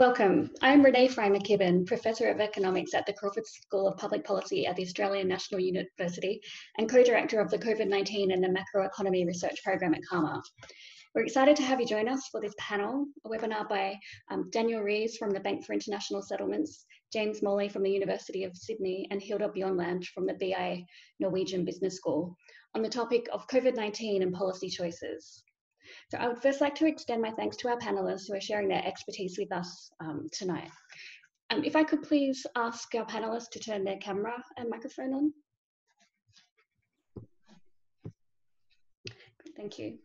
Welcome. I'm Renee Fry McKibbin, Professor of Economics at the Crawford School of Public Policy at the Australian National University and co-director of the COVID-19 and the Macroeconomy Research Program at CAMA. We're excited to have you join us for this panel, a webinar by um, Daniel Rees from the Bank for International Settlements, James Morley from the University of Sydney, and Hilda Bjornland from the BI Norwegian Business School on the topic of COVID-19 and policy choices. So I would first like to extend my thanks to our panelists who are sharing their expertise with us um, tonight. Um, if I could please ask our panelists to turn their camera and microphone on. Thank you.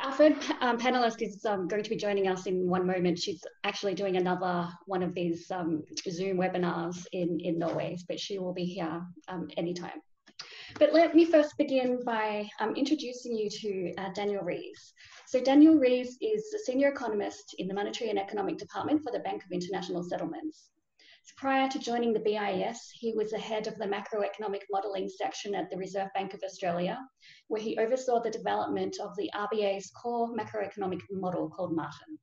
Our third um, panelist is um, going to be joining us in one moment. She's actually doing another one of these um, Zoom webinars in, in Norway, but she will be here um, anytime. But let me first begin by um, introducing you to uh, Daniel Rees. So Daniel Rees is a senior economist in the Monetary and Economic Department for the Bank of International Settlements. So prior to joining the BIS, he was the head of the macroeconomic modelling section at the Reserve Bank of Australia, where he oversaw the development of the RBA's core macroeconomic model called Martin.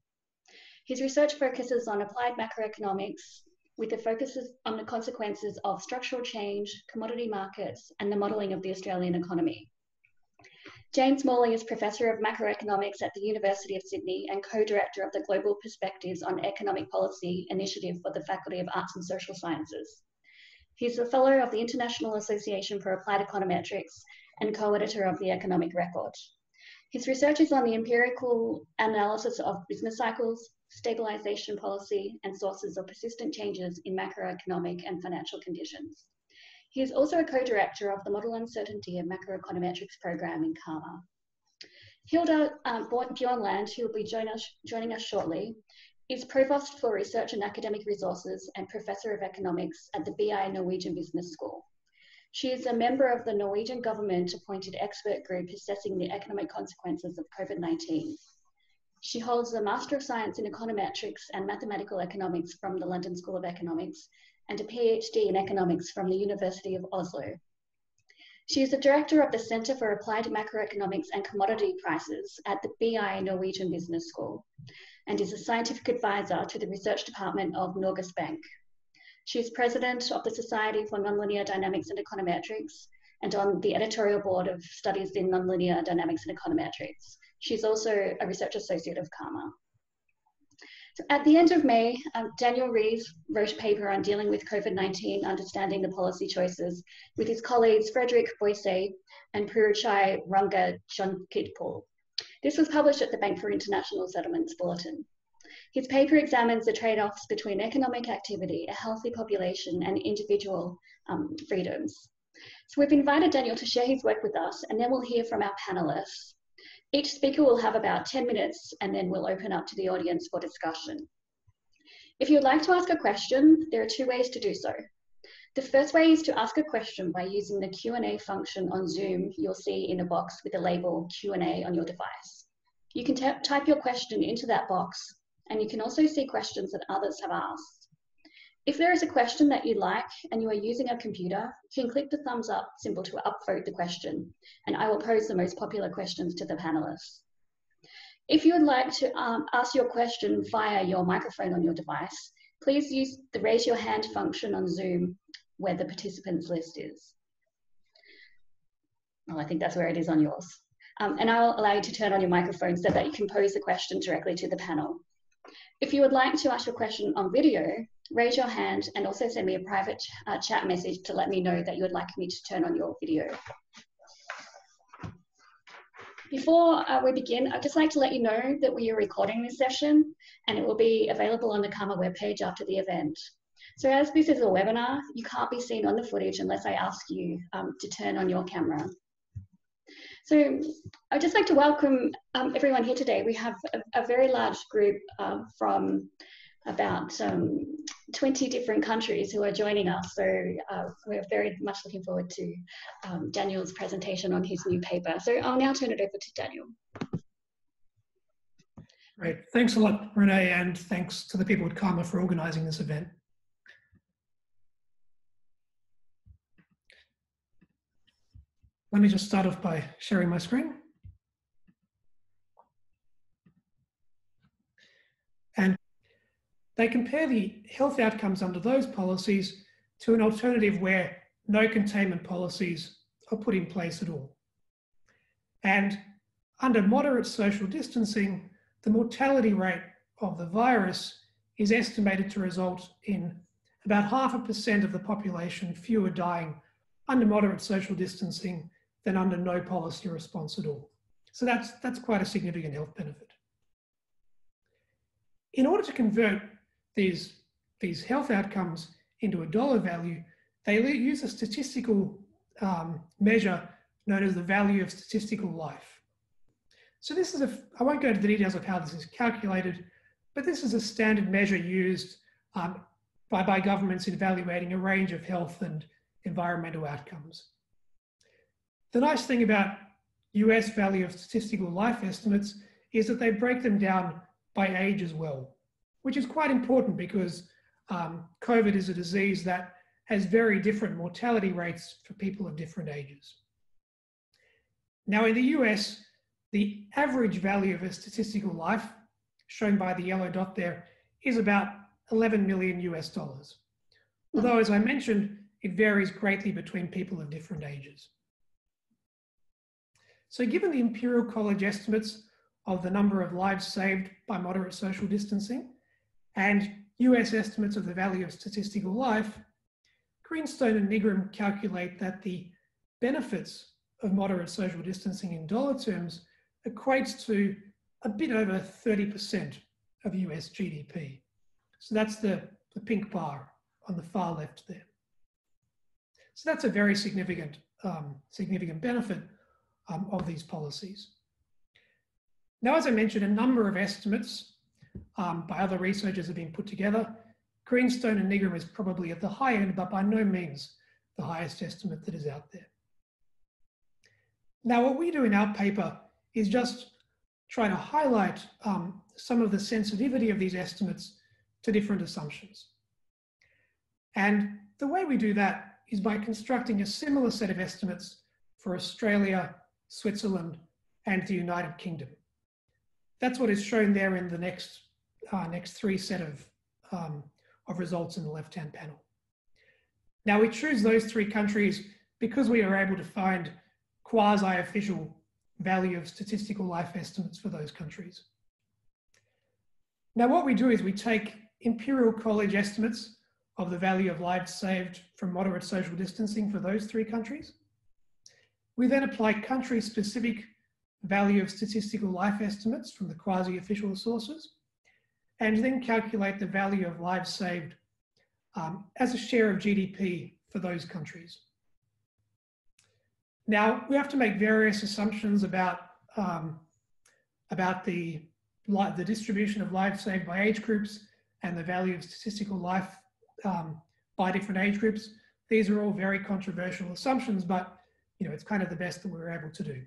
His research focuses on applied macroeconomics, with the focus on the consequences of structural change, commodity markets, and the modelling of the Australian economy. James Morley is Professor of Macroeconomics at the University of Sydney and co-director of the Global Perspectives on Economic Policy initiative for the Faculty of Arts and Social Sciences. He's a fellow of the International Association for Applied Econometrics and co-editor of the Economic Record. His research is on the empirical analysis of business cycles, stabilization policy, and sources of persistent changes in macroeconomic and financial conditions. He is also a co-director of the Model Uncertainty and Macroeconometrics program in CAMA. Hilda um, Bjornland, who will be join us, joining us shortly, is Provost for Research and Academic Resources and Professor of Economics at the BI Norwegian Business School. She is a member of the Norwegian government appointed expert group assessing the economic consequences of COVID-19. She holds a Master of Science in Econometrics and Mathematical Economics from the London School of Economics and a PhD in Economics from the University of Oslo. She is the director of the Center for Applied Macroeconomics and Commodity Prices at the BI Norwegian Business School and is a scientific advisor to the research department of Norges Bank. She is president of the Society for Nonlinear Dynamics and Econometrics and on the editorial board of Studies in Nonlinear Dynamics and Econometrics. She's also a research associate of CAMA. So at the end of May, um, Daniel Rees wrote a paper on dealing with COVID-19, understanding the policy choices, with his colleagues Frederic Boissay and Phurichai Rungcharoenkitkul. This was published at the Bank for International Settlements Bulletin. His paper examines the trade-offs between economic activity, a healthy population, and individual um, freedoms. So we've invited Daniel to share his work with us, and then we'll hear from our panelists. Each speaker will have about 10 minutes and then we'll open up to the audience for discussion. If you'd like to ask a question, there are two ways to do so. The first way is to ask a question by using the Q&A function on Zoom you'll see in a box with the label Q&A on your device. You can type your question into that box and you can also see questions that others have asked. If there is a question that you like and you are using a computer, you can click the thumbs up symbol to upvote the question, and I will pose the most popular questions to the panelists. If you would like to um, ask your question via your microphone on your device, please use the raise your hand function on Zoom where the participants list is. Well, I think that's where it is on yours. Um, and I'll allow you to turn on your microphone so that you can pose the question directly to the panel. If you would like to ask your question on video, raise your hand and also send me a private uh, chat message to let me know that you would like me to turn on your video. Before uh, we begin, I'd just like to let you know that we are recording this session and it will be available on the CAMA webpage after the event. So as this is a webinar, you can't be seen on the footage unless I ask you um, to turn on your camera. So I'd just like to welcome um, everyone here today. We have a, a very large group uh, from about um, 20 different countries who are joining us. So uh, we're very much looking forward to um, Daniel's presentation on his new paper. So I'll now turn it over to Daniel. Great. Thanks a lot, Renee, and thanks to the people at CAMA for organizing this event. Let me just start off by sharing my screen. And they compare the health outcomes under those policies to an alternative where no containment policies are put in place at all. And under moderate social distancing, the mortality rate of the virus is estimated to result in about half a percent of the population fewer dying under moderate social distancing than under no policy response at all. So that's, that's quite a significant health benefit. In order to convert these, these health outcomes into a dollar value, they use a statistical um, measure known as the value of statistical life. So this is a, I won't go into the details of how this is calculated, but this is a standard measure used um, by, by governments in evaluating a range of health and environmental outcomes. The nice thing about US value of statistical life estimates is that they break them down by age as well, which is quite important because um, COVID is a disease that has very different mortality rates for people of different ages. Now, in the US, the average value of a statistical life, shown by the yellow dot there, is about 11 million US dollars. Although, as I mentioned, it varies greatly between people of different ages. So given the Imperial College estimates of the number of lives saved by moderate social distancing and US estimates of the value of statistical life, Greenstone and Nigam calculate that the benefits of moderate social distancing in dollar terms equates to a bit over 30% of US GDP. So that's the, the pink bar on the far left there. So that's a very significant, um, significant benefit um, of these policies. Now, as I mentioned, a number of estimates um, by other researchers have been put together. Greenstone and Nigam is probably at the high end, but by no means the highest estimate that is out there. Now, what we do in our paper is just try to highlight um, some of the sensitivity of these estimates to different assumptions. And the way we do that is by constructing a similar set of estimates for Australia, Switzerland, and the United Kingdom. That's what is shown there in the next, uh, next three set of, um, of results in the left-hand panel. Now we choose those three countries because we are able to find quasi-official value of statistical life estimates for those countries. Now what we do is we take Imperial College estimates of the value of lives saved from moderate social distancing for those three countries. We then apply country-specific value of statistical life estimates from the quasi-official sources, and then calculate the value of lives saved um, as a share of GDP for those countries. Now, we have to make various assumptions about, um, about the, the distribution of lives saved by age groups and the value of statistical life um, by different age groups. These are all very controversial assumptions, but you know, it's kind of the best that we are able to do.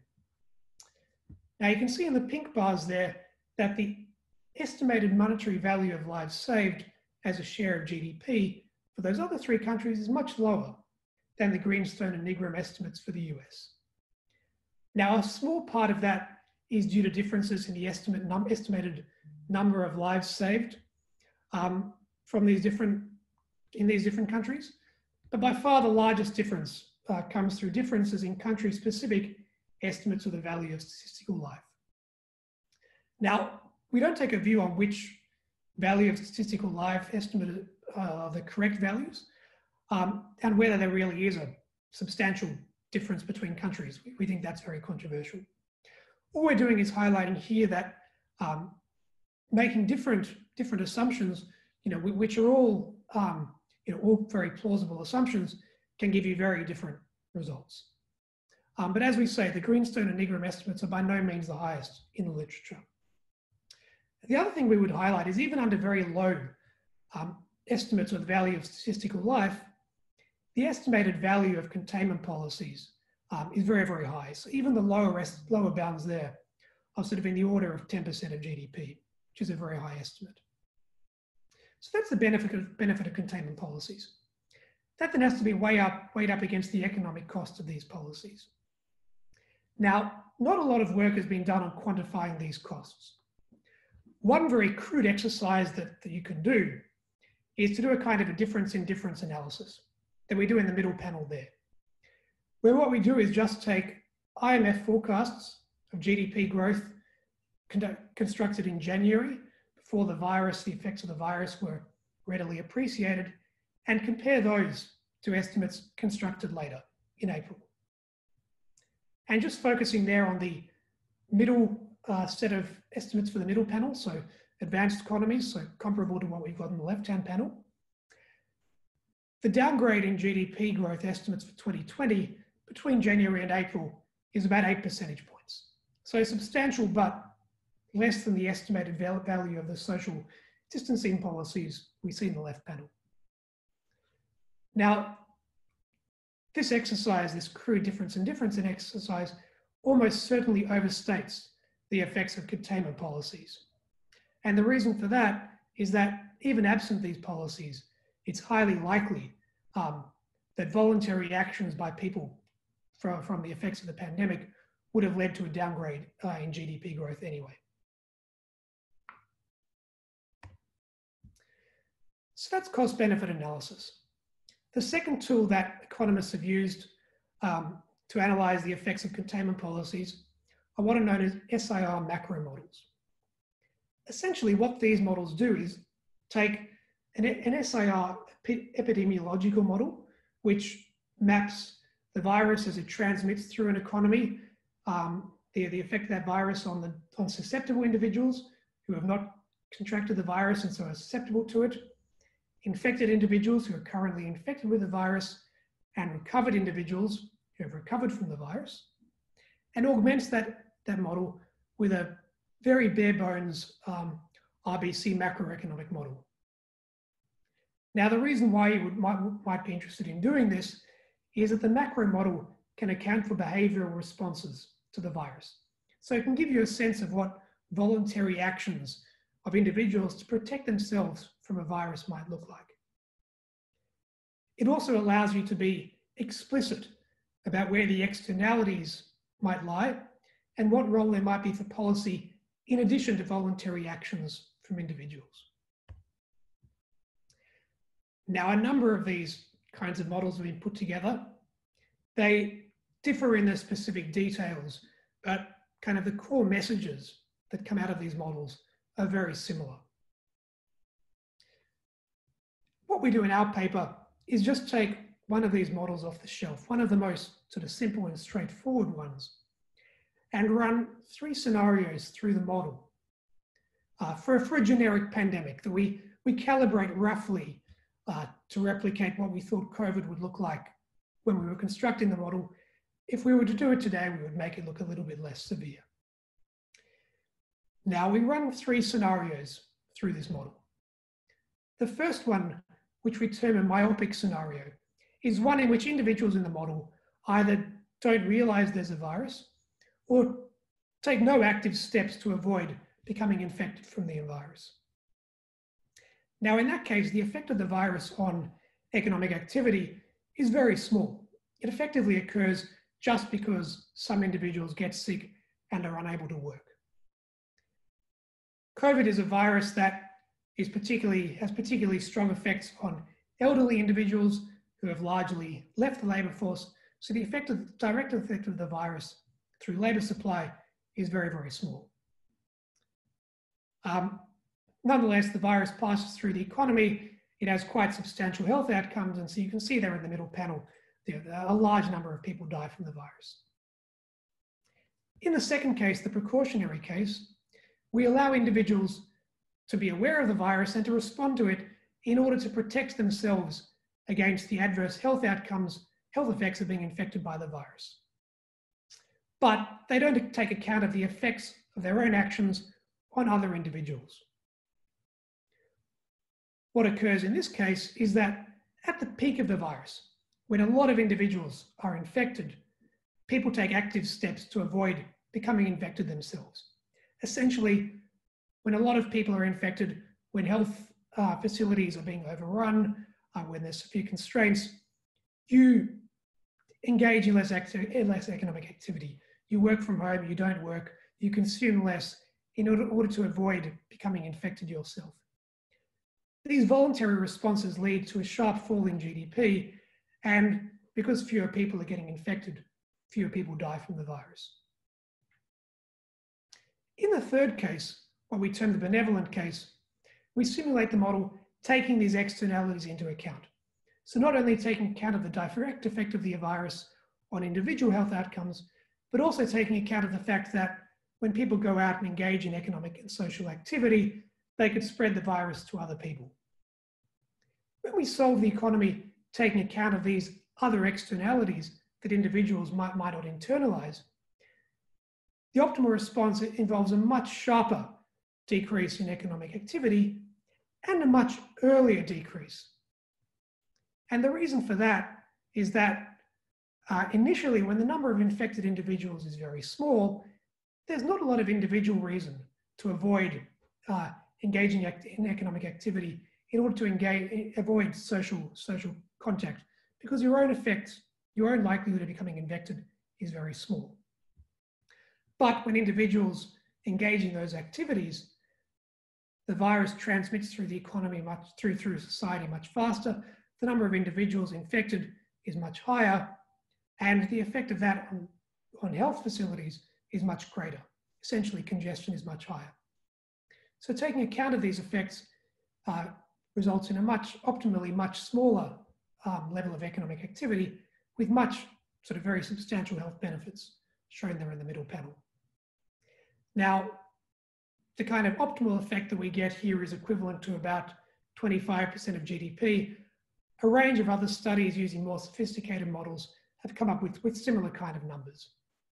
Now you can see in the pink bars there that the estimated monetary value of lives saved as a share of GDP for those other three countries is much lower than the Greenstone and Nigam estimates for the US. Now a small part of that is due to differences in the estimate num estimated number of lives saved um, from these different in these different countries. But by far the largest difference uh, comes through differences in country specific estimates of the value of statistical life. Now, we don't take a view on which value of statistical life estimate uh, are the correct values um, and whether there really is a substantial difference between countries. We, we, think that's very controversial. All we're doing is highlighting here that um, making different, different assumptions, you know, which are all um, you know, all very plausible assumptions can give you very different results. Um, but as we say, the Greenstone and Nigam estimates are by no means the highest in the literature. The other thing we would highlight is even under very low um, estimates of the value of statistical life, the estimated value of containment policies um, is very, very high. So even the lower, lower bounds there are sort of in the order of 10% of GDP, which is a very high estimate. So that's the benefit of, benefit of containment policies. That then has to be weighed up, weighed up against the economic cost of these policies. Now, not a lot of work has been done on quantifying these costs. One very crude exercise that, that you can do is to do a kind of a difference in difference analysis that we do in the middle panel there. Where what we do is just take IMF forecasts of GDP growth constructed in January before the virus, the effects of the virus were readily appreciated, and compare those to estimates constructed later in April. And just focusing there on the middle uh, set of estimates for the middle panel, so advanced economies, so comparable to what we've got in the left-hand panel. The downgrade in GDP growth estimates for 2020 between January and April is about eight percentage points. So substantial, but less than the estimated value of the social distancing policies we see in the left panel. Now, this exercise, this crude difference in difference in exercise, almost certainly overstates the effects of containment policies. And the reason for that is that even absent these policies, it's highly likely um, that voluntary actions by people from, from the effects of the pandemic would have led to a downgrade uh, in GDP growth anyway. So that's cost benefit analysis. The second tool that economists have used um, to analyze the effects of containment policies are what are known as SIR macro models. Essentially, what these models do is take an, an SIR epidemiological model, which maps the virus as it transmits through an economy, um, the, the effect of that virus on, the, on susceptible individuals who have not contracted the virus and so are susceptible to it, infected individuals who are currently infected with the virus, and recovered individuals who have recovered from the virus, and augments that that model with a very bare bones um, RBC macroeconomic model. Now, the reason why you would, might, might be interested in doing this is that the macro model can account for behavioral responses to the virus. So it can give you a sense of what voluntary actions of individuals to protect themselves from a virus might look like. It also allows you to be explicit about where the externalities might lie and what role there might be for policy in addition to voluntary actions from individuals. Now, a number of these kinds of models have been put together. They differ in their specific details, but kind of the core messages that come out of these models are very similar. What we do in our paper is just take one of these models off the shelf, one of the most sort of simple and straightforward ones, and run three scenarios through the model uh, for, for a generic pandemic that we, we calibrate roughly uh, to replicate what we thought COVID would look like when we were constructing the model. If we were to do it today, we would make it look a little bit less severe. Now we run three scenarios through this model. The first one, which we term a myopic scenario, is one in which individuals in the model either don't realize there's a virus or take no active steps to avoid becoming infected from the virus. Now, in that case, the effect of the virus on economic activity is very small. It effectively occurs just because some individuals get sick and are unable to work. COVID is a virus that is particularly, has particularly strong effects on elderly individuals who have largely left the labour force. So the effect of, direct effect of the virus through labour supply is very, very small. Um, nonetheless, the virus passes through the economy. It has quite substantial health outcomes. And so you can see there in the middle panel, a large number of people die from the virus. In the second case, the precautionary case, we allow individuals to be aware of the virus and to respond to it in order to protect themselves against the adverse health outcomes, health effects of being infected by the virus. But they don't take account of the effects of their own actions on other individuals. What occurs in this case is that at the peak of the virus, when a lot of individuals are infected, people take active steps to avoid becoming infected themselves. Essentially, when a lot of people are infected, when health uh, facilities are being overrun, uh, when there's severe constraints, you engage in less, acti- less economic activity. You work from home, you don't work, you consume less, in order, order to avoid becoming infected yourself. These voluntary responses lead to a sharp fall in GDP, and because fewer people are getting infected, fewer people die from the virus. In the third case, what we term the benevolent case, we simulate the model taking these externalities into account. So not only taking account of the direct effect of the virus on individual health outcomes, but also taking account of the fact that when people go out and engage in economic and social activity, they could spread the virus to other people. When we solve the economy taking account of these other externalities that individuals might, might not internalize, the optimal response involves a much sharper decrease in economic activity and a much earlier decrease. And the reason for that is that uh, initially, when the number of infected individuals is very small, there's not a lot of individual reason to avoid uh, engaging in economic activity in order to engage, avoid social, social contact because your own effect, your own likelihood of becoming infected is very small. But when individuals engage in those activities, the virus transmits through the economy much through through society much faster. The number of individuals infected is much higher, and the effect of that on, on health facilities is much greater. Essentially, congestion is much higher. So taking account of these effects uh, results in a much optimally much smaller um, level of economic activity with much sort of very substantial health benefits shown there in the middle panel. Now, the kind of optimal effect that we get here is equivalent to about 25% of GDP. A range of other studies using more sophisticated models have come up with, with similar kind of numbers.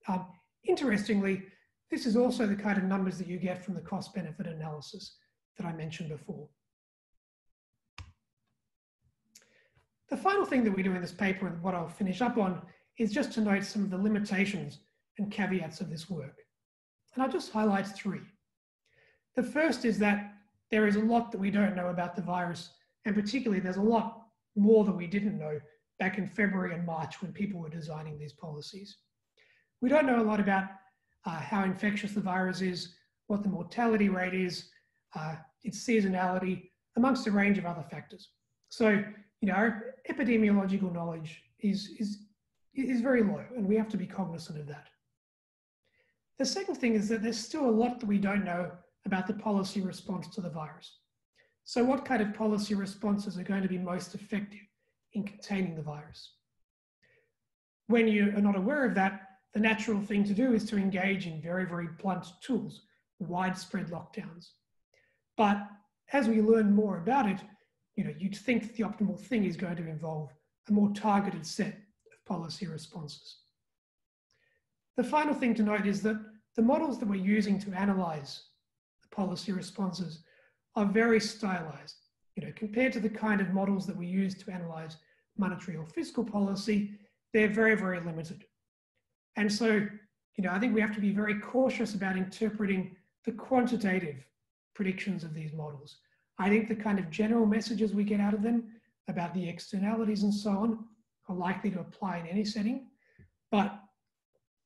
Um, interestingly, this is also the kind of numbers that you get from the cost benefit analysis that I mentioned before. The final thing that we do in this paper and what I'll finish up on is just to note some of the limitations and caveats of this work. And I'll just highlight three. The first is that there is a lot that we don't know about the virus, and particularly there's a lot more that we didn't know back in February and March when people were designing these policies. We don't know a lot about uh, how infectious the virus is, what the mortality rate is, uh, its seasonality, amongst a range of other factors. So, you know, our epidemiological knowledge is, is, is very low, and we have to be cognizant of that. The second thing is that there's still a lot that we don't know about the policy response to the virus. So what kind of policy responses are going to be most effective in containing the virus? When you are not aware of that, the natural thing to do is to engage in very, very blunt tools, widespread lockdowns. But as we learn more about it, you know, you'd think the optimal thing is going to involve a more targeted set of policy responses. The final thing to note is that the models that we're using to analyze the policy responses are very stylized. You know, compared to the kind of models that we use to analyze monetary or fiscal policy, they're very, very limited. And so, you know, I think we have to be very cautious about interpreting the quantitative predictions of these models. I think the kind of general messages we get out of them about the externalities and so on are likely to apply in any setting. But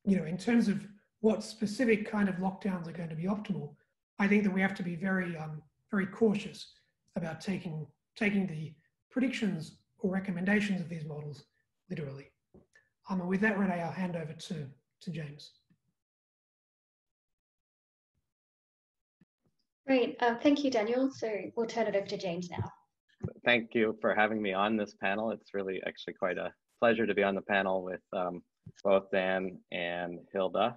you know, in terms of what specific kind of lockdowns are going to be optimal, I think that we have to be very, um, very cautious about taking, taking the predictions or recommendations of these models literally. Um, and with that, Renee, I'll hand over to, to James. Great, uh, thank you, Daniel. So we'll turn it over to James now. Thank you for having me on this panel. It's really actually quite a pleasure to be on the panel with um, both Dan and Hilda,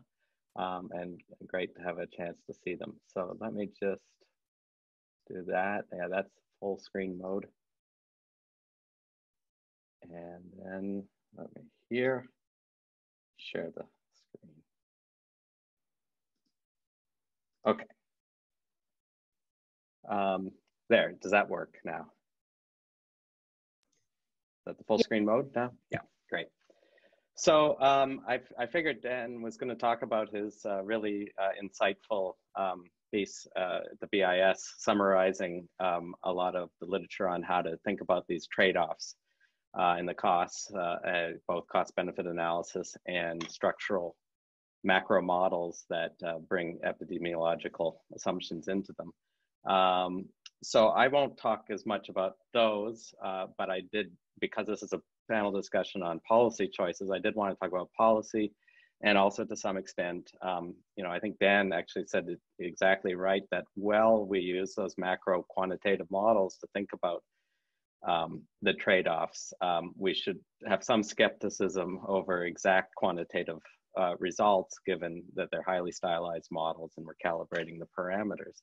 um, and great to have a chance to see them. So let me just do that. Yeah, that's full screen mode. And then let me here share the screen. Okay. Um, there, does that work now? Is that the full screen mode now? Yeah, great. So um, I, I, figured Dan was going to talk about his uh, really uh, insightful um, piece, uh, the BIS, summarizing um, a lot of the literature on how to think about these trade-offs uh, and the costs, uh, both cost-benefit analysis and structural macro models that uh, bring epidemiological assumptions into them. Um, so I won't talk as much about those, uh, but I did, because this is a panel discussion on policy choices, I did want to talk about policy and also to some extent, um, you know, I think Dan actually said it exactly right that well, we use those macro quantitative models to think about um, the trade-offs. Um, we should have some skepticism over exact quantitative uh, results given that they're highly stylized models and we're calibrating the parameters.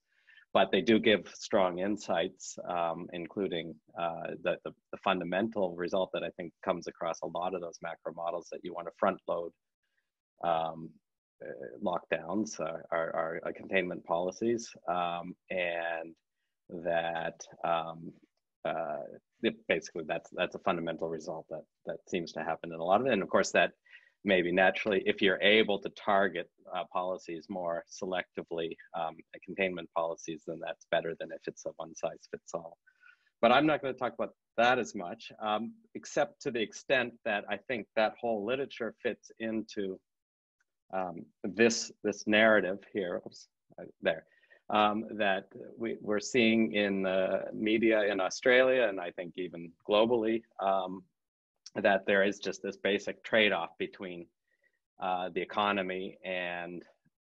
But they do give strong insights, um, including uh, the, the, the, fundamental result that I think comes across a lot of those macro models that you want to front load um, uh, lockdowns, uh, our, our, containment policies, um, and that um, uh, basically that's that's a fundamental result that that seems to happen in a lot of it. And of course, that maybe naturally, if you're able to target uh, policies more selectively, um, containment policies, then that's better than if it's a one size fits all. But I'm not going to talk about that as much, um, except to the extent that I think that whole literature fits into um, this this narrative here. Oops, there um, that we, we're seeing in the media in Australia and I think even globally um, that there is just this basic trade-off between uh, the economy and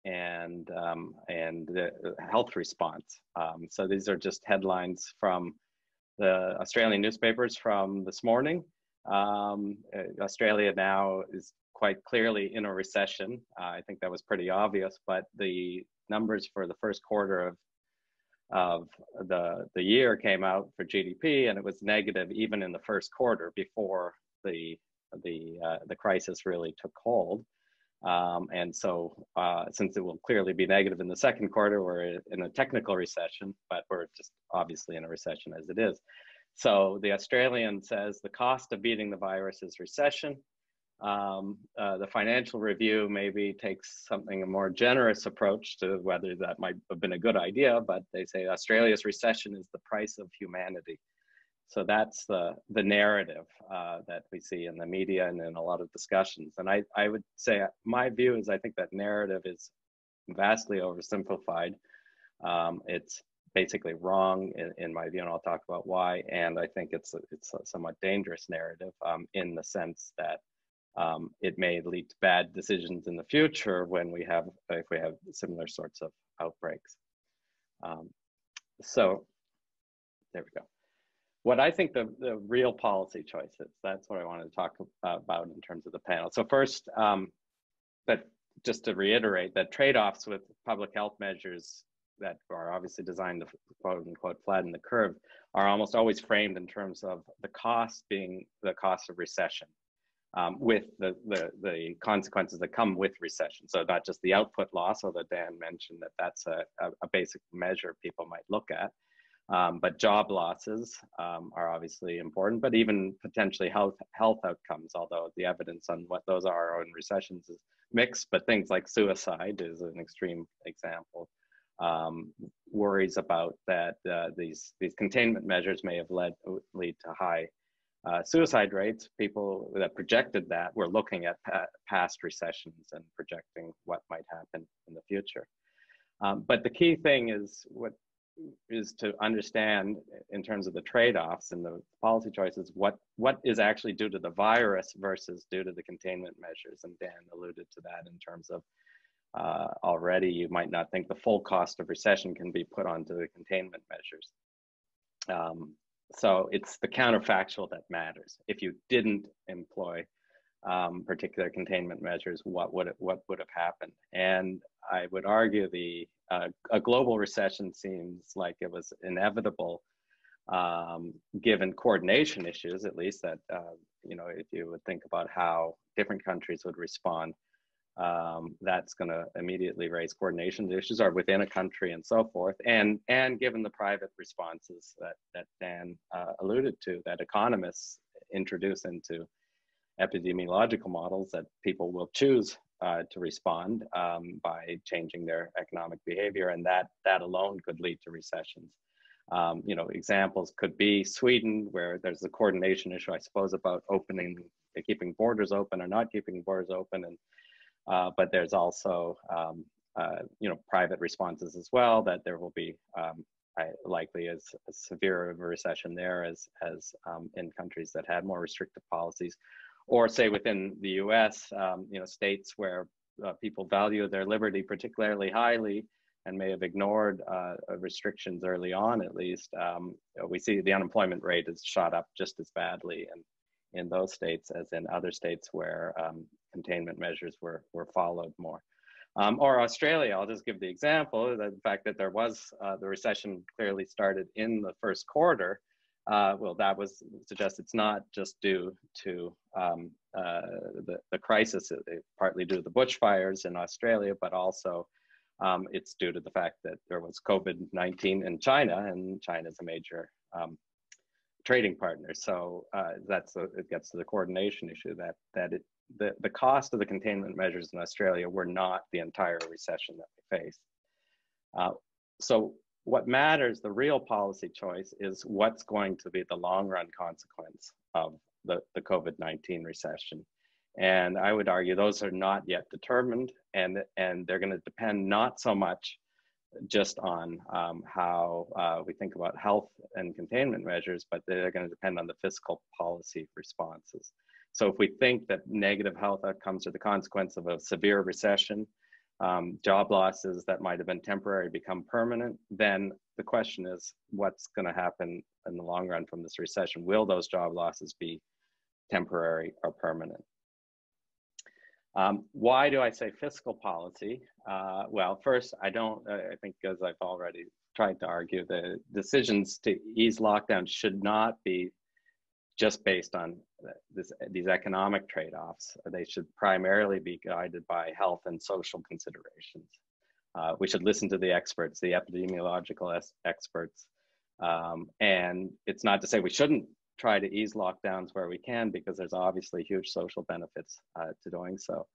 and um, and the health response. Um, so these are just headlines from the Australian newspapers from this morning. Um, uh, Australia now is quite clearly in a recession. Uh, I think that was pretty obvious, but the numbers for the first quarter of of the the year came out for GDP, and it was negative even in the first quarter before the the uh, the crisis really took hold. Um, and so, uh, since it will clearly be negative in the second quarter, we're in a technical recession, but we're just obviously in a recession as it is. So the Australian says the cost of beating the virus is recession. Um, uh, the financial review maybe takes something a more generous approach to whether that might have been a good idea, but they say Australia's recession is the price of humanity. So that's the, the narrative uh, that we see in the media and in a lot of discussions. And I, I would say my view is I think that narrative is vastly oversimplified. Um, it's basically wrong in, in, my view, and I'll talk about why. And I think it's a, it's a somewhat dangerous narrative um, in the sense that um, it may lead to bad decisions in the future when we have if we have similar sorts of outbreaks. Um, so there we go. What I think the, the real policy choices, that's what I wanted to talk about in terms of the panel. So first, um, but just to reiterate that trade-offs with public health measures that are obviously designed to quote unquote flatten the curve are almost always framed in terms of the cost being the cost of recession um, with the, the, the, consequences that come with recession. So not just the output loss, although Dan mentioned that that's a, a, basic measure people might look at. Um, but job losses um, are obviously important, but even potentially health health outcomes. Although the evidence on what those are in recessions is mixed, but things like suicide is an extreme example. Um, worries about that uh, these these containment measures may have led lead to high uh, suicide rates, people that projected that were looking at pa past recessions and projecting what might happen in the future. Um, but the key thing is what is to understand in terms of the trade-offs and the policy choices what what is actually due to the virus versus due to the containment measures and dan alluded to that in terms of uh, already you might not think the full cost of recession can be put onto the containment measures um, so it's the counterfactual that matters. If you didn't employ um, particular containment measures, what would it, what would have happened? And I would argue the uh, a global recession seems like it was inevitable, um, given coordination issues, at least that uh, you know if you would think about how different countries would respond um, that's going to immediately raise coordination issues or within a country and so forth. And and given the private responses that that Dan uh, alluded to, that economists introduce into epidemiological models, that people will choose uh, to respond um, by changing their economic behavior, and that that alone could lead to recessions. Um, you know, examples could be Sweden, where there's a coordination issue, I suppose, about opening, keeping borders open or not keeping borders open, and Uh, but there's also, um, uh, you know, private responses as well that there will be um, likely as, as, severe of a recession there as, as um, in countries that had more restrictive policies. Or say within the US, um, you know, states where uh, people value their liberty particularly highly and may have ignored uh, restrictions early on at least, um, we see the unemployment rate has shot up just as badly in, in those states as in other states where um, containment measures were, were followed more. Um, or Australia, I'll just give the example, the fact that there was, uh, the recession clearly started in the first quarter, uh, well, that was suggests it's not just due to um, uh, the, the crisis, partly due to the bushfires in Australia, but also um, it's due to the fact that there was COVID-19 in China, and China is a major um, trading partner. So uh, that's a, it gets to the coordination issue that that it the, the cost of the containment measures in Australia were not the entire recession that we faced. Uh, so what matters, the real policy choice, is what's going to be the long run consequence of the, the COVID 19 recession. And I would argue those are not yet determined, and, and they're going to depend not so much just on um, how uh, we think about health and containment measures, but they're going to depend on the fiscal policy responses. So if we think that negative health outcomes are the consequence of a severe recession, um, job losses that might have been temporary become permanent, then the question is what's going to happen in the long run from this recession? Will those job losses be temporary or permanent? Um, why do I say fiscal policy? Uh, well, first, I don't, I think as I've already tried to argue, the decisions to ease lockdown should not be just based on this, these economic trade-offs. They should primarily be guided by health and social considerations. Uh, we should listen to the experts, the epidemiological experts. Um, and it's not to say we shouldn't try to ease lockdowns where we can because there's obviously huge social benefits uh, to doing so.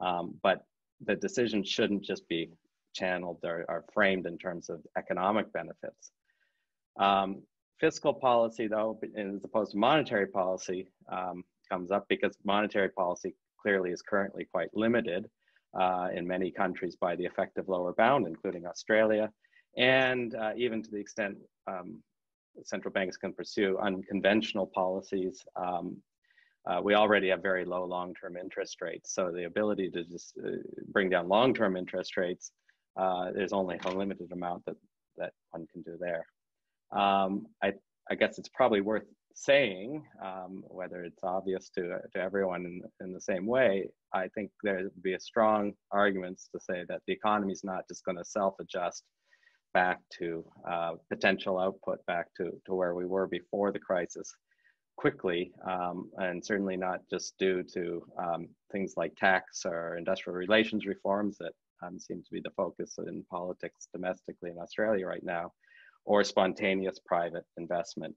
Um, but the decision shouldn't just be channeled or, or, framed in terms of economic benefits. Um, fiscal policy, though, as opposed to monetary policy, um, comes up because monetary policy clearly is currently quite limited uh, in many countries by the effective lower bound, including Australia, and uh, even to the extent um, central banks can pursue unconventional policies. Um, uh, we already have very low long-term interest rates, so the ability to just uh, bring down long-term interest rates, uh, there's only a limited amount that that one can do there. Um, I, I guess it's probably worth saying, um, whether it's obvious to, to everyone in, in the same way, I think there would be a strong arguments to say that the economy is not just going to self-adjust back to uh, potential output back to, to where we were before the crisis quickly, um, and certainly not just due to um, things like tax or industrial relations reforms that um, seem to be the focus in politics domestically in Australia right now, or spontaneous private investment.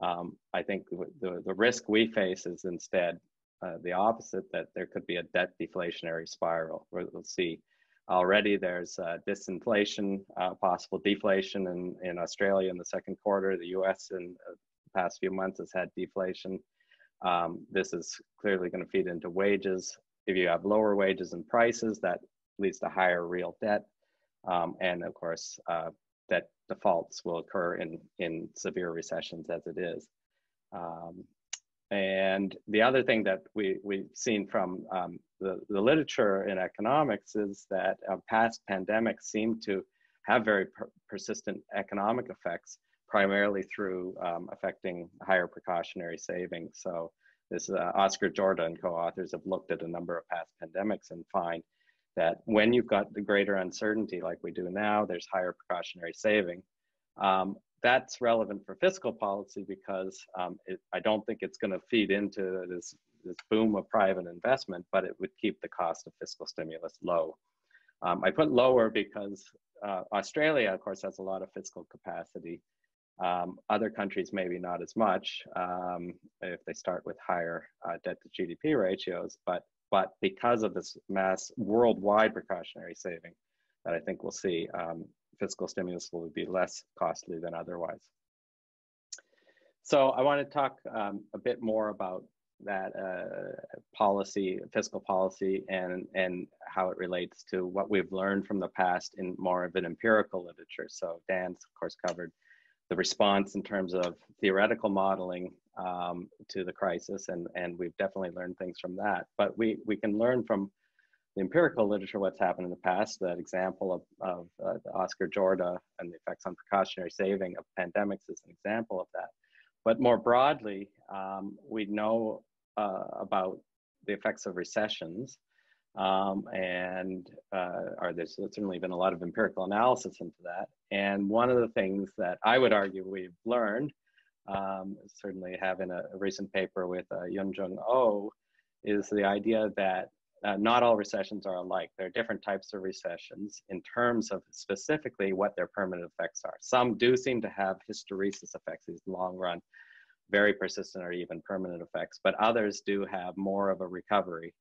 Um, I think the, the risk we face is instead uh, the opposite, that there could be a debt deflationary spiral where we'll see already there's uh, disinflation, uh, possible deflation in, in Australia in the second quarter. The US in uh, the past few months has had deflation. Um, this is clearly going to feed into wages. If you have lower wages and prices, that leads to higher real debt. Um, and of course, uh, that defaults will occur in, in severe recessions as it is. Um, and the other thing that we, we've seen from um, the, the literature in economics is that uh, past pandemics seem to have very per persistent economic effects, primarily through um, affecting higher precautionary savings. So this uh, Oscar Jordan co-authors have looked at a number of past pandemics and find that when you've got the greater uncertainty like we do now, there's higher precautionary saving. Um, that's relevant for fiscal policy because um, it, I don't think it's going to feed into this, this boom of private investment, but it would keep the cost of fiscal stimulus low. Um, I put lower because uh, Australia, of course, has a lot of fiscal capacity. Um, other countries, maybe not as much um, if they start with higher uh, debt to GDP ratios, but but because of this mass worldwide precautionary saving that I think we'll see, um, fiscal stimulus will be less costly than otherwise. So I want to talk um, a bit more about that uh, policy, fiscal policy, and and how it relates to what we've learned from the past in more of an empirical literature. So Dan's of course covered the response in terms of theoretical modeling um, to the crisis, and and we've definitely learned things from that. But we we can learn from the empirical literature what's happened in the past. That example of of uh, Oscar Jorda and the effects on precautionary saving of pandemics is an example of that. But more broadly, um, we know uh, about the effects of recessions. Um, and uh, there's certainly been a lot of empirical analysis into that. And one of the things that I would argue we've learned, um, certainly having a, a, recent paper with uh, Yunjung Oh, is the idea that uh, not all recessions are alike. There are different types of recessions in terms of specifically what their permanent effects are. Some do seem to have hysteresis effects, these long run, very persistent or even permanent effects, but others do have more of a recovery.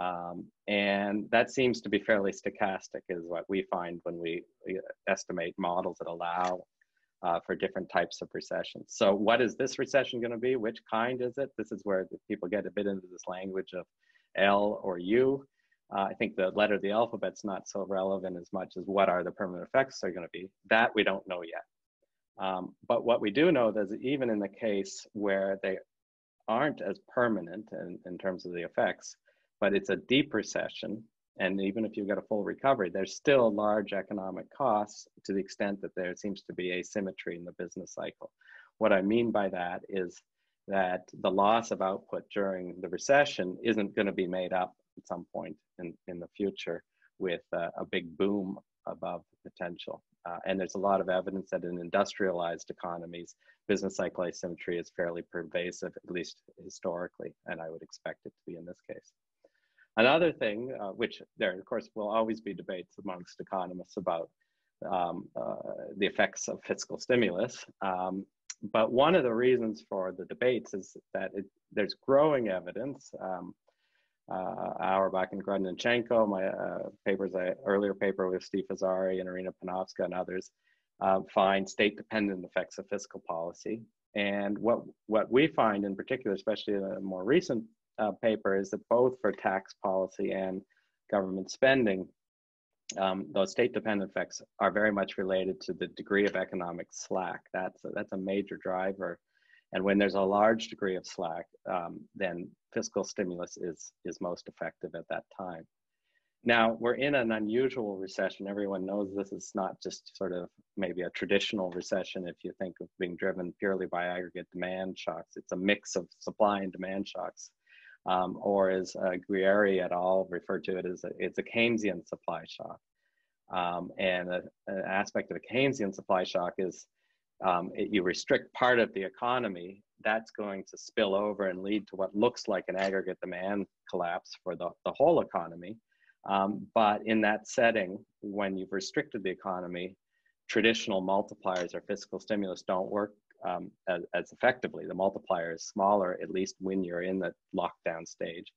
Um, and that seems to be fairly stochastic, is what we find when we, we estimate models that allow uh, for different types of recessions. So, what is this recession going to be? Which kind is it? This is where people get a bit into this language of L or U. Uh, I think the letter of the alphabet's not so relevant as much as what are the permanent effects are going to be. That we don't know yet. Um, but what we do know is even in the case where they aren't as permanent in, in terms of the effects, but it's a deep recession, and even if you get a full recovery, there's still large economic costs to the extent that there seems to be asymmetry in the business cycle. What I mean by that is that the loss of output during the recession isn't going to be made up at some point in, in the future with uh, a big boom above the potential. Uh, and there's a lot of evidence that in industrialized economies, business cycle asymmetry is fairly pervasive, at least historically, and I would expect it to be in this case. Another thing, uh, which there of course will always be debates amongst economists about um, uh, the effects of fiscal stimulus, um, but one of the reasons for the debates is that it, there's growing evidence. Um, uh, Auerbach and Gorodnichenko, my uh, papers, I, earlier paper with Steve Fazzari and Irina Panovska and others, uh, find state-dependent effects of fiscal policy. And what, what we find in particular, especially in a more recent uh, paper, is that both for tax policy and government spending, um, those state-dependent effects are very much related to the degree of economic slack. That's a, that's a major driver. And when there's a large degree of slack, um, then fiscal stimulus is, is most effective at that time. Now, we're in an unusual recession. Everyone knows this is not just sort of maybe a traditional recession if you think of being driven purely by aggregate demand shocks. It's a mix of supply and demand shocks um, or as uh, Guerrieri et al. referred to it as a, it's a Keynesian supply shock. Um, and a, an aspect of a Keynesian supply shock is um, it, you restrict part of the economy, that's going to spill over and lead to what looks like an aggregate demand collapse for the, the whole economy. Um, but in that setting, when you've restricted the economy, traditional multipliers or fiscal stimulus don't work um, as, as, effectively. The multiplier is smaller, at least when you're in the lockdown stage.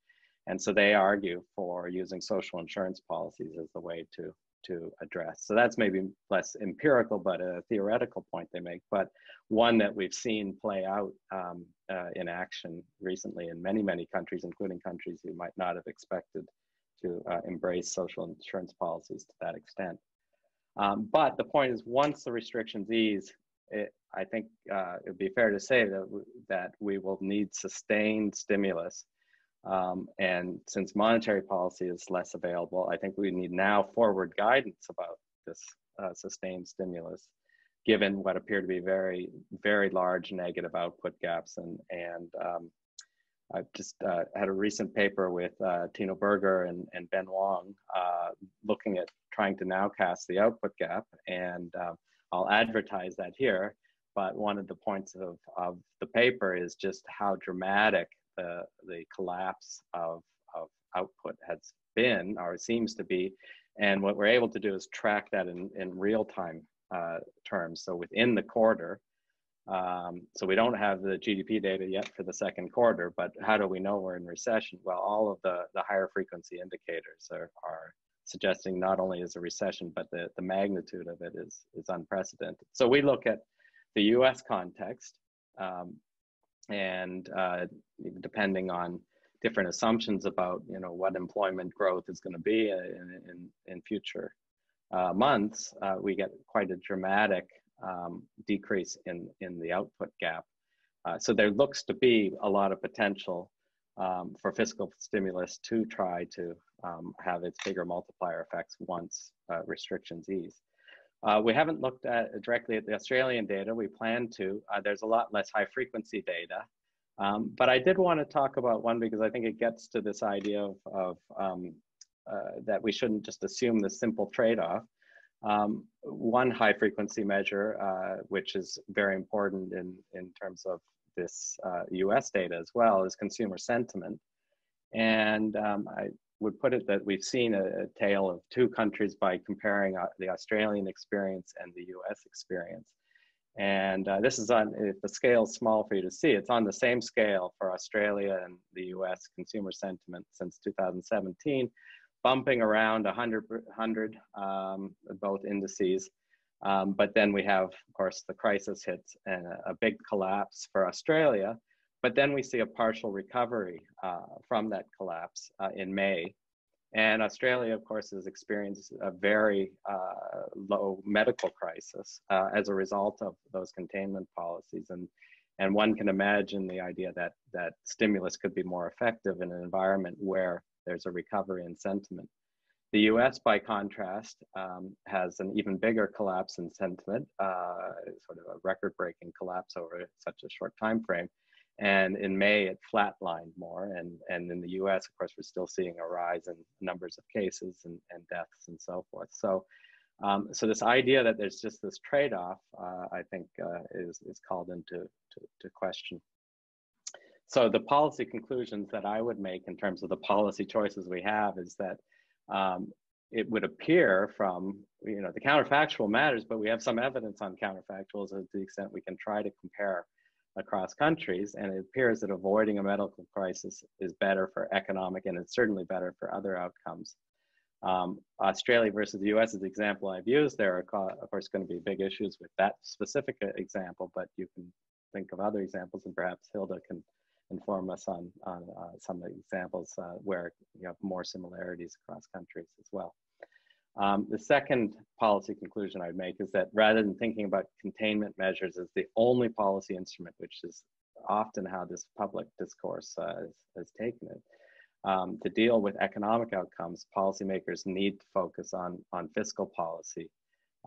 And so they argue for using social insurance policies as the way to, to address. So that's maybe less empirical, but a theoretical point they make, but one that we've seen play out um, uh, in action recently in many, many countries, including countries who might not have expected to uh, embrace social insurance policies to that extent. Um, but the point is, once the restrictions ease, it, I think uh, it would be fair to say that, that we will need sustained stimulus. Um, and since monetary policy is less available, I think we need now forward guidance about this uh, sustained stimulus, given what appear to be very, very large negative output gaps. And, and um, I've just uh, had a recent paper with uh, Tino Berger and, and Ben Wong uh, looking at trying to now cast the output gap. And uh, I'll advertise that here. But one of the points of, of the paper is just how dramatic the, the collapse of, of output has been or seems to be. And what we're able to do is track that in, in real time uh, terms. So within the quarter, um, so we don't have the GDP data yet for the second quarter, but how do we know we're in recession? Well, all of the, the higher frequency indicators are, are suggesting not only is a recession, but the, the magnitude of it is, is unprecedented. So we look at the US context, um, and uh, depending on different assumptions about you know what employment growth is going to be in, in, in future uh, months, uh, we get quite a dramatic um, decrease in, in the output gap. Uh, so there looks to be a lot of potential um, for fiscal stimulus to try to um, have its bigger multiplier effects once uh, restrictions ease. Uh, we haven't looked at directly at the Australian data. We plan to. Uh, there's a lot less high frequency data. Um, but I did want to talk about one because I think it gets to this idea of, of um, uh, that we shouldn't just assume the simple trade-off. Um, one high frequency measure, uh, which is very important in, in terms of this US uh, data as well, is consumer sentiment. And um, I would put it that we've seen a, a tale of two countries by comparing uh, the Australian experience and the US experience. And uh, this is on, if the scale is small for you to see, it's on the same scale for Australia and the US consumer sentiment since 2017, bumping around 100, 100 um, both indices. Um, but then we have, of course, the crisis hits and a, big collapse for Australia. But then we see a partial recovery uh, from that collapse uh, in May. And Australia, of course, has experienced a very uh, low medical crisis uh, as a result of those containment policies. And, and one can imagine the idea that, that stimulus could be more effective in an environment where there's a recovery in sentiment. The US, by contrast, um, has an even bigger collapse in sentiment, uh, sort of a record breaking collapse over such a short time frame. And in May, it flatlined more. And, and in the US, of course, we're still seeing a rise in numbers of cases and, and deaths and so forth. So, um, so this idea that there's just this trade-off, uh, I think, uh, is, is called into to, to question. So the policy conclusions that I would make in terms of the policy choices we have is that um, it would appear from, you know, the counterfactual matters, but we have some evidence on counterfactuals to the extent we can try to compare across countries, and it appears that avoiding a medical crisis is better for economic and it's certainly better for other outcomes. Um, Australia versus the US is the example I've used. There are, of course, going to be big issues with that specific example, but you can think of other examples, and perhaps Hilda can inform us on, on uh, some examples uh, where you have more similarities across countries as well. Um, the second policy conclusion I'd make is that rather than thinking about containment measures as the only policy instrument, which is often how this public discourse uh, has, taken it, um, to deal with economic outcomes, policymakers need to focus on, on fiscal policy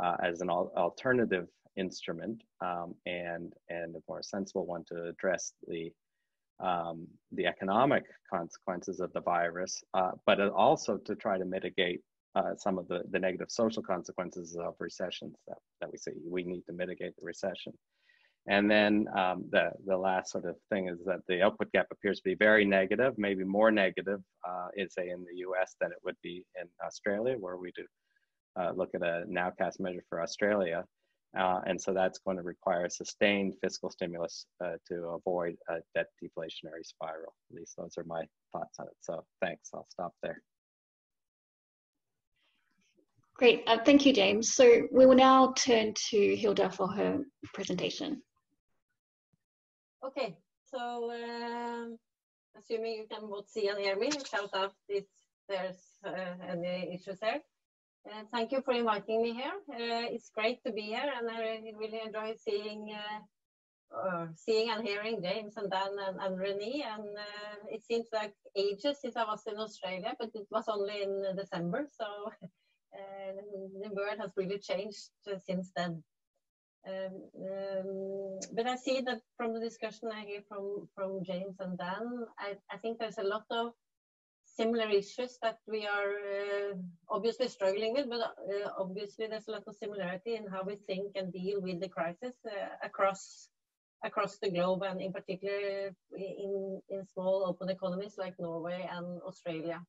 uh, as an al alternative instrument um, and, and a more sensible one to address the um, the economic consequences of the virus, uh, but also to try to mitigate uh, some of the, the negative social consequences of recessions that, that we see. We need to mitigate the recession. And then um, the, the last sort of thing is that the output gap appears to be very negative, maybe more negative, uh, say in the US than it would be in Australia, where we do uh, look at a nowcast measure for Australia. Uh, and so that's going to require a sustained fiscal stimulus uh, to avoid a debt deflationary spiral. At least those are my thoughts on it. So thanks, I'll stop there. Great, uh, thank you, James. So we will now turn to Hilda for her presentation. Okay, so um, assuming you can both see and hear me, shout out if there's uh, any issues there. Uh, thank you for inviting me here. Uh, it's great to be here, and I really enjoy seeing uh, seeing and hearing James and Dan and, and Renee. And uh, it seems like ages since I was in Australia, but it was only in December. So uh, the world has really changed since then. Um, um, but I see that from the discussion I hear from, from James and Dan, I, I think there's a lot of similar issues that we are uh, obviously struggling with, but uh, obviously there's a lot of similarity in how we think and deal with the crisis uh, across across the globe, and in particular in in small open economies like Norway and Australia.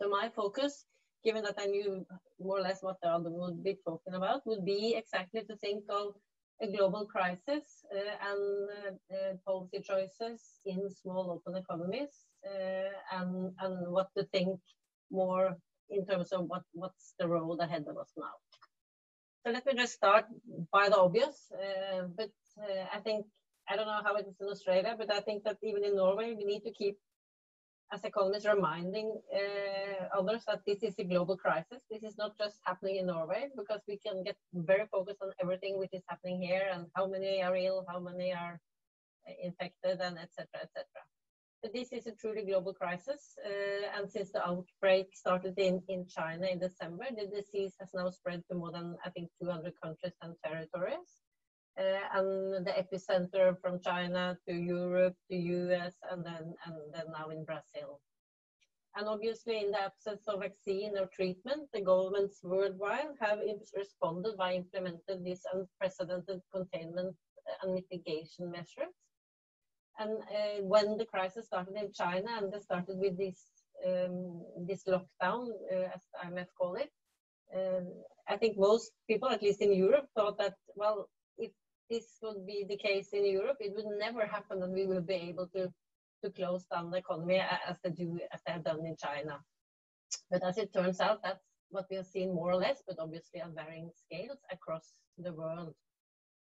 So my focus given that I knew more or less what the other would be talking about, would be exactly to think of a global crisis uh, and uh, uh, policy choices in small open economies and, and what to think more in terms of what, what's the road ahead of us now. So let me just start by the obvious, uh, but uh, I think I don't know how it is in Australia, but I think that even in Norway, we need to keep, as economists, reminding uh, others that this is a global crisis. This is not just happening in Norway, because we can get very focused on everything which is happening here and how many are ill, how many are uh, infected, and etc. etc. This is a truly global crisis, uh, and since the outbreak started in, in China in December, the disease has now spread to more than, I think, 200 countries and territories. Uh, and the epicenter from China to Europe to US and then and then now in Brazil. And obviously, in the absence of vaccine or treatment, the governments worldwide have responded by implementing these unprecedented containment and mitigation measures. And uh, when the crisis started in China and they started with this um, this lockdown, uh, as IMF call it, uh, I think most people, at least in Europe, thought that well, if this would be the case in Europe, it would never happen that we will be able to to close down the economy as they do as they have done in China. But as it turns out, that's what we have seen more or less, but obviously on varying scales across the world.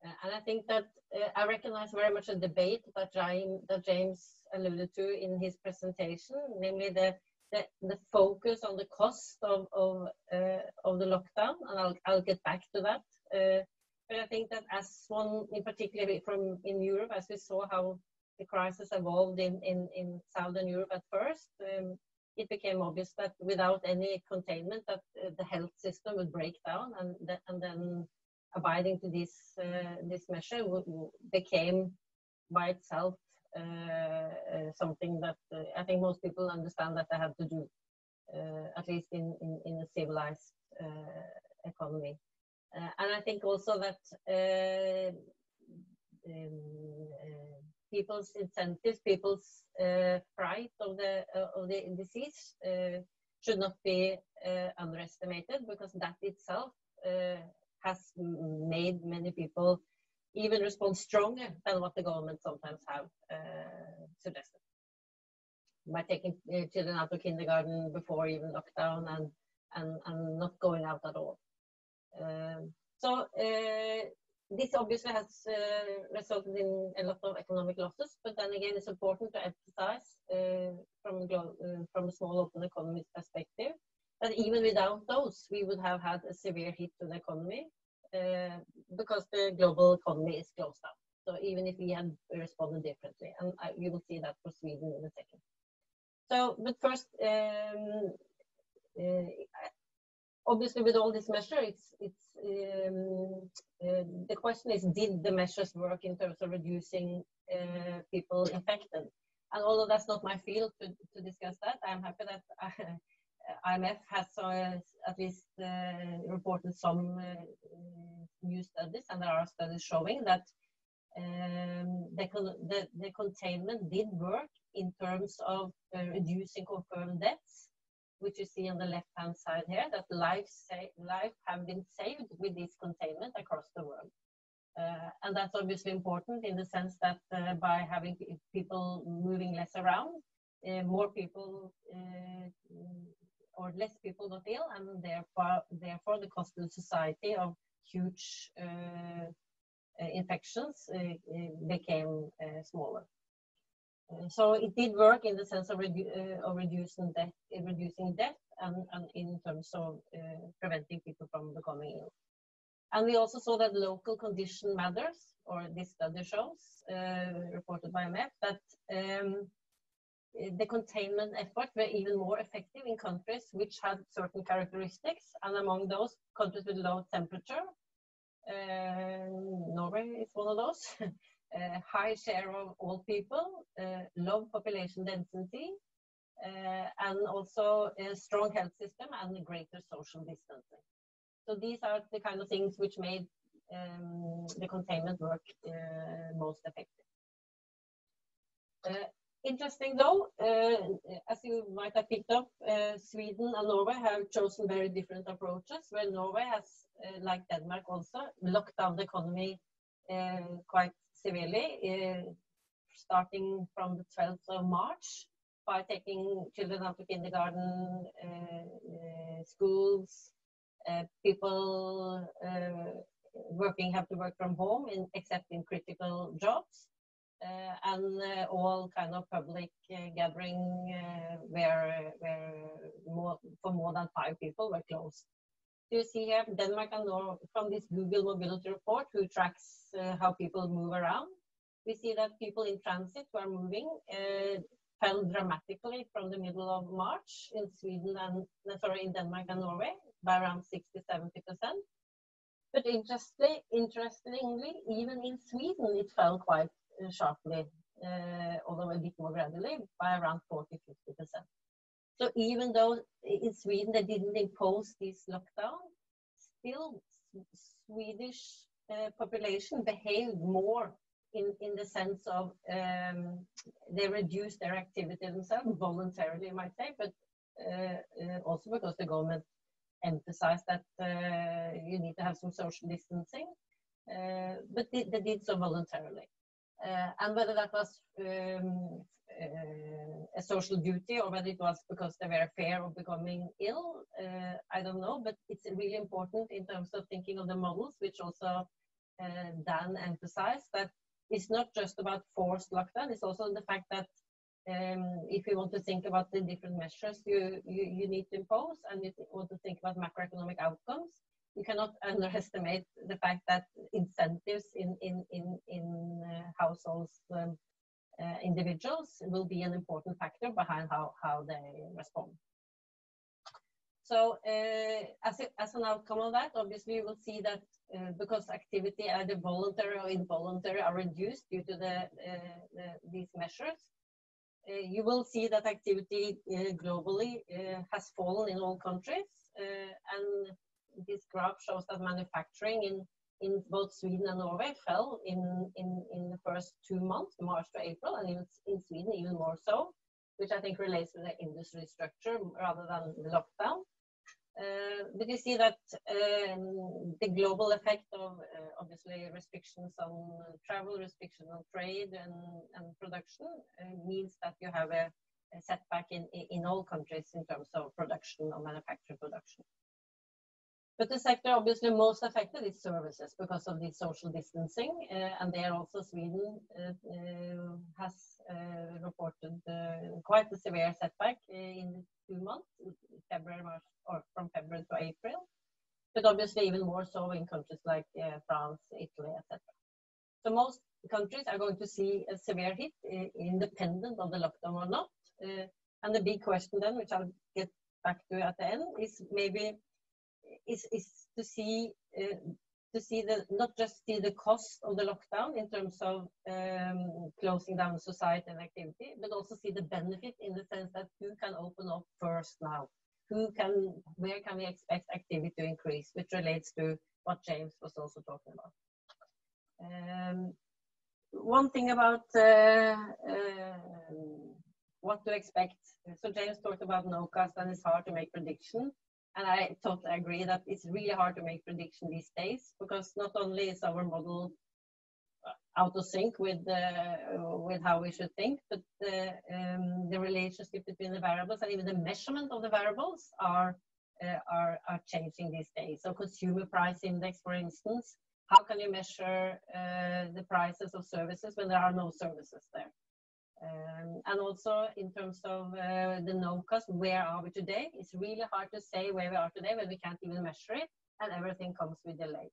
Uh, and I think that uh, I recognize very much a debate that, James, that James alluded to in his presentation, namely the, the, the focus on the cost of, of, uh, of the lockdown, and I'll, I'll get back to that. Uh, but I think that as one, in particular from in Europe, as we saw how the crisis evolved in, in, in Southern Europe at first, um, it became obvious that without any containment, that uh, the health system would break down, and, and then abiding to this uh, this measure became by itself uh, uh, something that I think most people understand that they have to do, at least in, in, in a civilized economy. and I think also that um, people's incentives, people's uh, fright of the uh, of the disease uh, should not be underestimated because that itself has made many people even respond stronger than what the government sometimes have uh, suggested. By taking uh, children out of kindergarten before even lockdown and, and, and not going out at all. Um, so uh, this obviously has uh, resulted in a lot of economic losses, but then again, it's important to emphasize uh, from, uh, from a small open economy perspective that even without those, we would have had a severe hit to the economy uh, because the global economy is closed down. So even if we had responded differently, and I, you will see that for Sweden in a second. So, but first, um, uh, obviously with all this measure, it's it's um, uh, the question is, did the measures work in terms of reducing uh, people infected? And although that's not my field to, to discuss that, I'm happy that I, IMF has uh, at least uh, reported some uh, new studies, and there are studies showing that um, the, the, the, containment did work in terms of reducing confirmed deaths, which you see on the left-hand side here, that life, life have been saved with this containment across the world. Uh, and that's obviously important in the sense that uh, by having people moving less around, uh, more people or less people got ill, and therefore, therefore the cost to the society of huge uh, uh infections uh, uh, became smaller. so it did work in the sense of, redu of reducing death, reducing death, and, and in terms of preventing people from becoming ill. And we also saw that local condition matters, or this study shows, reported by IMF, that um, the containment efforts were even more effective in countries which had certain characteristics, and among those, countries with low temperature. Uh, Norway is one of those. uh, high share of old people, uh, low population density, uh, and also a strong health system and greater social distancing. So these are the kind of things which made um, the containment work uh, most effective. Uh, Interesting though, uh, as you might have picked up, uh, Sweden and Norway have chosen very different approaches, where Norway has, uh, like Denmark also, locked down the economy uh, quite severely, uh, starting from the 12th of March by taking children out of kindergarten, uh, schools, people working have to work from home in, except in critical jobs. uh, and uh, all kind of public uh, gathering where, where more, for more than five people were closed. You see here Denmark and Norway from this Google mobility report who tracks how people move around. We see that people in transit who are moving fell dramatically from the middle of March in Sweden and sorry in Denmark and Norway by around 60 70 percent. But interestingly, interestingly, even in Sweden, it fell quite sharply, although a bit more gradually, by around 40 50%. So even though in Sweden they didn't impose this lockdown, still Swedish uh, population behaved more in, in the sense of um, they reduced their activity themselves voluntarily, you might say, but uh, uh, also because the government emphasized that uh, you need to have some social distancing, but they, they, did so voluntarily. Uh, and whether that was um, uh, a social duty or whether it was because they were afraid of becoming ill, uh, I don't know. But it's really important in terms of thinking of the models, which also Dan emphasized that it's not just about forced lockdown. It's also the fact that um, if you want to think about the different measures you, you, you need to impose and you want to think about macroeconomic outcomes, you cannot underestimate the fact that incentives in, in, in, in uh, households, um, uh, individuals will be an important factor behind how, how they respond. So uh, as, a, as an outcome of that, obviously you will see that uh, because activity either voluntary or involuntary are reduced due to the, uh, the these measures, uh, you will see that activity uh, globally has fallen in all countries and this graph shows that manufacturing in, in both Sweden and Norway fell in, in, in the first two months, March to April, and in, in Sweden even more so, which I think relates to the industry structure rather than the lockdown. Uh, but you see that um, the global effect of uh, obviously restrictions on travel, restrictions on trade and, and production uh, means that you have a, a setback in, in all countries in terms of production or manufacturing production. But the sector obviously most affected is services because of the social distancing, uh, and there also Sweden uh, uh, has reported quite a severe setback in two months, February, March, or from February to April. But obviously even more so in countries like France, Italy, etc. So most countries are going to see a severe hit, independent of the lockdown or not. and the big question then, which I'll get back to at the end, is maybe is, is to see uh, to see the not just see the cost of the lockdown in terms of um, closing down society and activity, but also see the benefit in the sense that who can open up first now, who can where can we expect activity to increase, which relates to what James was also talking about. Um, one thing about uh, uh, what to expect. So James talked about nowcast and it's hard to make prediction. And I totally agree that it's really hard to make prediction these days because not only is our model uh, out of sync with with how we should think, but the, um, the relationship between the variables and even the measurement of the variables are uh, are are changing these days. So consumer price index, for instance, how can you measure uh, the prices of services when there are no services there? Um, and also in terms of uh, the cost, where are we today? It's really hard to say where we are today when we can't even measure it and everything comes with delay.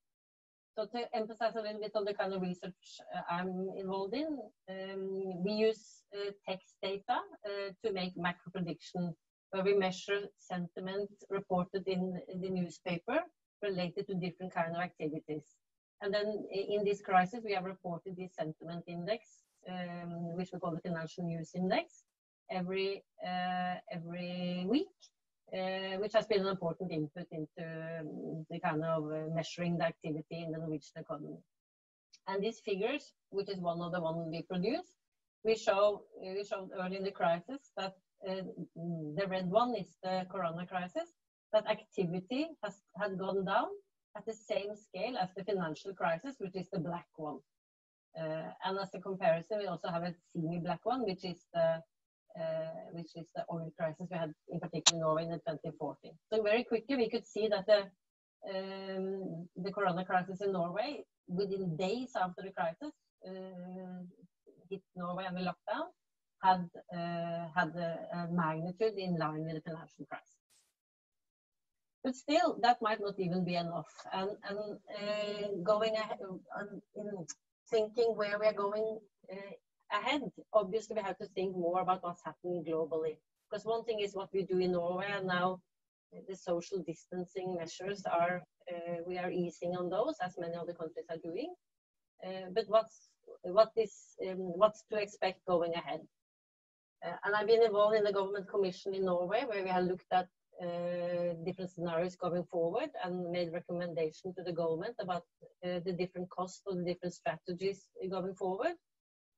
So to emphasize a little bit on the kind of research uh, I'm involved in, um, we use uh, text data uh, to make macro prediction where we measure sentiment reported in, in the newspaper related to different kind of activities. And then in this crisis, we have reported this sentiment index um, which we call the Financial News Index, every uh, every week, uh, which has been an important input into um, the kind of uh, measuring the activity in the Norwegian economy. And these figures, which is one of the ones we produce, we show we showed early in the crisis that uh, the red one is the Corona crisis, that activity has had gone down at the same scale as the financial crisis, which is the black one. Uh, and as a comparison, we also have a semi-black one, which is the uh, which is the oil crisis we had in particular in Norway in 2014. So very quickly we could see that the um, the corona crisis in Norway within days after the crisis uh, hit Norway and the lockdown had uh, had a, a, magnitude in line with the financial crisis. But still, that might not even be enough. And, and uh, going ahead, in thinking where we are going uh, ahead, obviously we have to think more about what's happening globally. Because one thing is what we do in Norway, and now the social distancing measures are uh, we are easing on those, as many other countries are doing. Uh, but what's what is um, what's to expect going ahead? And I've been involved in the government commission in Norway, where we have looked at different scenarios going forward and made recommendation to the government about uh, the different costs of the different strategies going forward.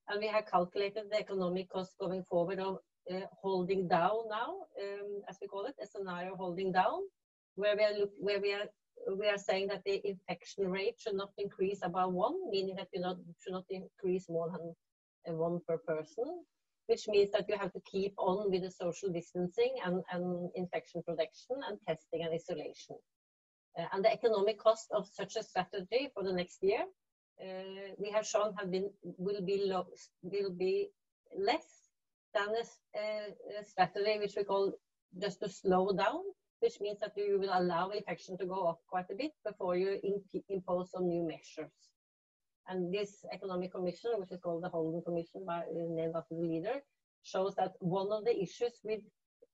And we have calculated the economic cost going forward of uh, holding down now, um, as we call it, a scenario holding down, where we are look, where we are we are saying that the infection rate should not increase above one, meaning that you not, should not increase more than one per person, which means that you have to keep on with the social distancing and, and infection protection and testing and isolation. Uh, and the economic cost of such a strategy for the next year, uh, we have shown have been will be will be less than a, a, strategy which we call just to slow down which means that you will allow infection to go up quite a bit before you impose some new measures. And this economic commission, which is called the Holden Commission, by, named after the leader, shows that one of the issues with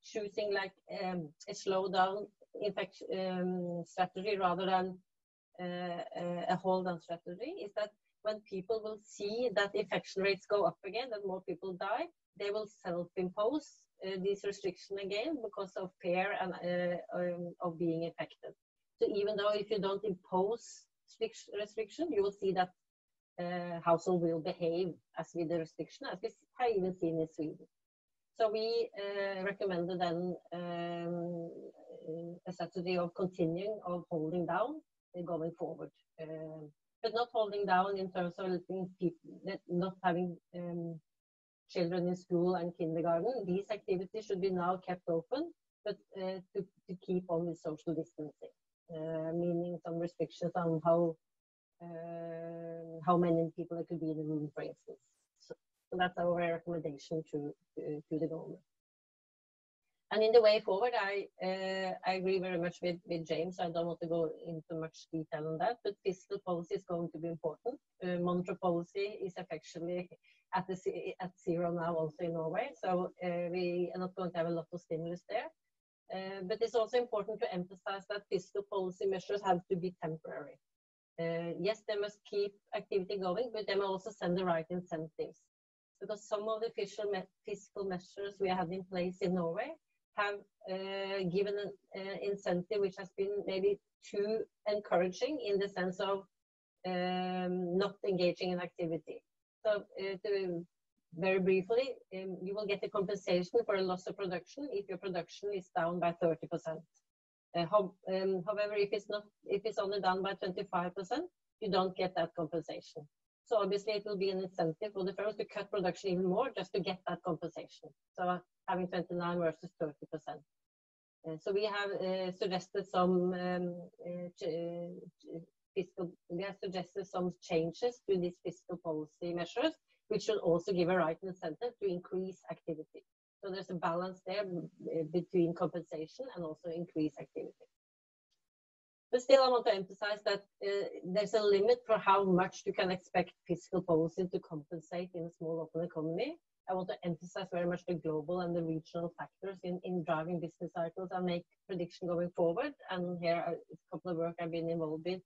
choosing like um, a slowdown infection um, strategy rather than uh, a hold down strategy is that when people will see that infection rates go up again, that more people die, they will self-impose uh, this restriction again because of fear and uh, um, of being affected. So even though if you don't impose restriction, you will see that uh, household will behave as with the restriction, as we have even seen in Sweden. So we uh, recommended then um, a strategy of continuing of holding down going forward, uh, but not holding down in terms of letting people, not having um, children in school and kindergarten, these activities should be now kept open, but to, to keep on with social distancing, meaning some restrictions on how uh, how many people there could be in the room, for instance. So, that's our recommendation to, to, to the government. And in the way forward, I uh, I agree very much with, with James. I don't want to go into much detail on that, but fiscal policy is going to be important. Uh, monetary policy is effectively at the at zero now also in Norway, so uh, we are not going to have a lot of stimulus there. Uh, but it's also important to emphasize that fiscal policy measures have to be temporary. Uh, yes, they must keep activity going, but they must also send the right incentives because some of the fiscal measures we have in place in Norway have uh, given an uh, incentive which has been maybe too encouraging in the sense of um, not engaging in activity. So to, very briefly, um, you will get a compensation for a loss of production if your production is down by 30%. Uh, um, however, if it's not, if it's only done by 25%, you don't get that compensation. So obviously it will be an incentive for the firms to cut production even more just to get that compensation. So having 29 versus 30%. Uh, so we have uh, suggested some um, uh, fiscal, we have suggested some changes to these fiscal policy measures, which should also give a right incentive to increase activity. So there's a balance there uh, between compensation and also increased activity. But still, I want to emphasize that uh, there's a limit for how much you can expect fiscal policy to compensate in a small open economy. I want to emphasize very much the global and the regional factors in, in driving business cycles and make prediction going forward. And here, uh, a couple of work I've been involved with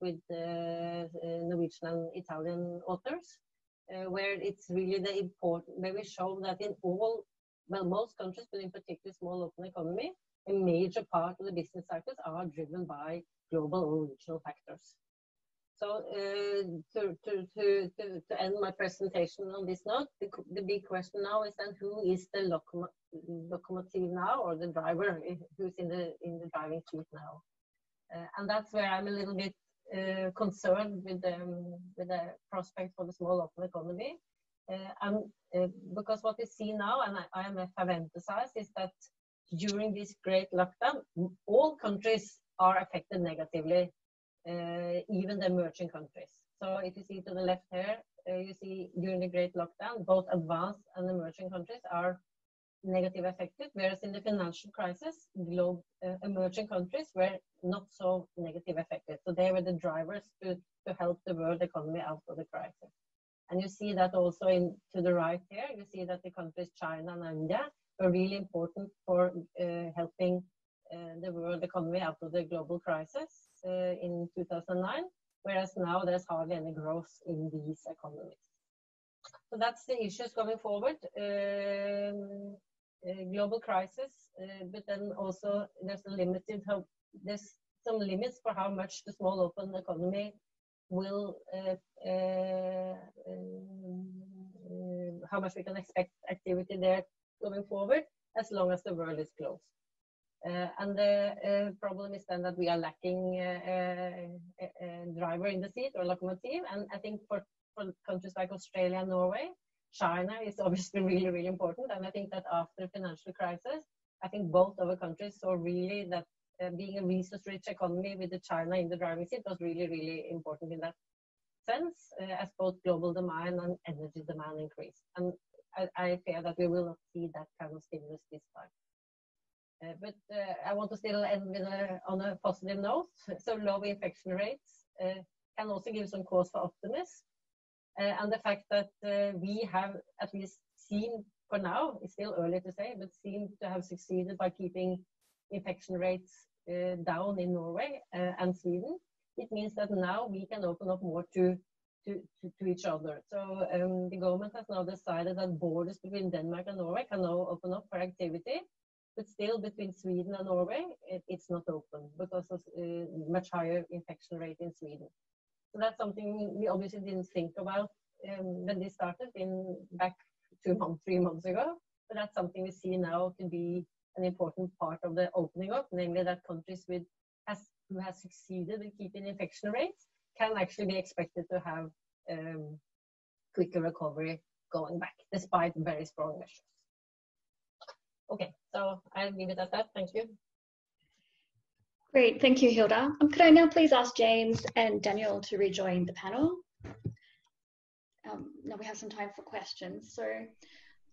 with uh, Norwegian and Italian authors, uh, where it's really the important, where we show that in all, well, most countries, but in particular small open economy, a major part of the business cycles are driven by global or regional factors. So uh, to, to, to, to, end my presentation on this note, the, the big question now is then who is the locom locomotive now or the driver who's in the, in the driving seat now? Uh, and that's where I'm a little bit uh, concerned with the, with the prospect for the small open economy. Uh, and uh, because what we see now, and IMF have emphasized, is that during this great lockdown, all countries are affected negatively, uh, even the emerging countries. So if you see to the left here, uh, you see during the Great Lockdown, both advanced and emerging countries are negative affected, whereas in the financial crisis, globe, emerging countries were not so negative affected. So they were the drivers to, to help the world economy out of the crisis. And you see that also in to the right here, you see that the countries China and India were really important for uh, helping uh, the world economy out of the global crisis uh, in 2009, whereas now there's hardly any growth in these economies. So that's the issues going forward. Um, uh, global crisis, uh, but then also there's a limited there's some limits for how much the small open economy will uh, um, how much we can expect activity there going forward as long as the world is closed. Uh, and the uh, problem is then that we are lacking uh, a, driver in the seat or locomotive. And I think for, for countries like Australia and Norway, China is obviously really, really important. And I think that after financial crisis, I think both of the countries saw really that uh, being a resource-rich economy with the China in the driving seat was really, really important in that sense, uh, as both global demand and energy demand increase. And I, I, fear that we will not see that kind of stimulus this time. Uh, but uh, I want to still end with a, on a positive note. So low infection rates uh, can also give some cause for optimism. Uh, and the fact that we have at least seen for now, it's still early to say, but seem to have succeeded by keeping infection rates down in Norway and Sweden. It means that now we can open up more to to, to, to, each other. So um, the government has now decided that borders between Denmark and Norway can now open up for activity, but still between Sweden and Norway, it, it's not open because of uh, much higher infection rate in Sweden. So that's something we obviously didn't think about um, when this started in back two months, three months ago. But that's something we see now to be an important part of the opening up, namely that countries with has, who has succeeded in keeping infection rates can actually be expected to have um, quicker recovery going back, despite very strong measures. Okay, so I'll leave it at that. Thank you. Great, thank you, Hilda. Um, could I now please ask James and Daniel to rejoin the panel? Um, now we have some time for questions. So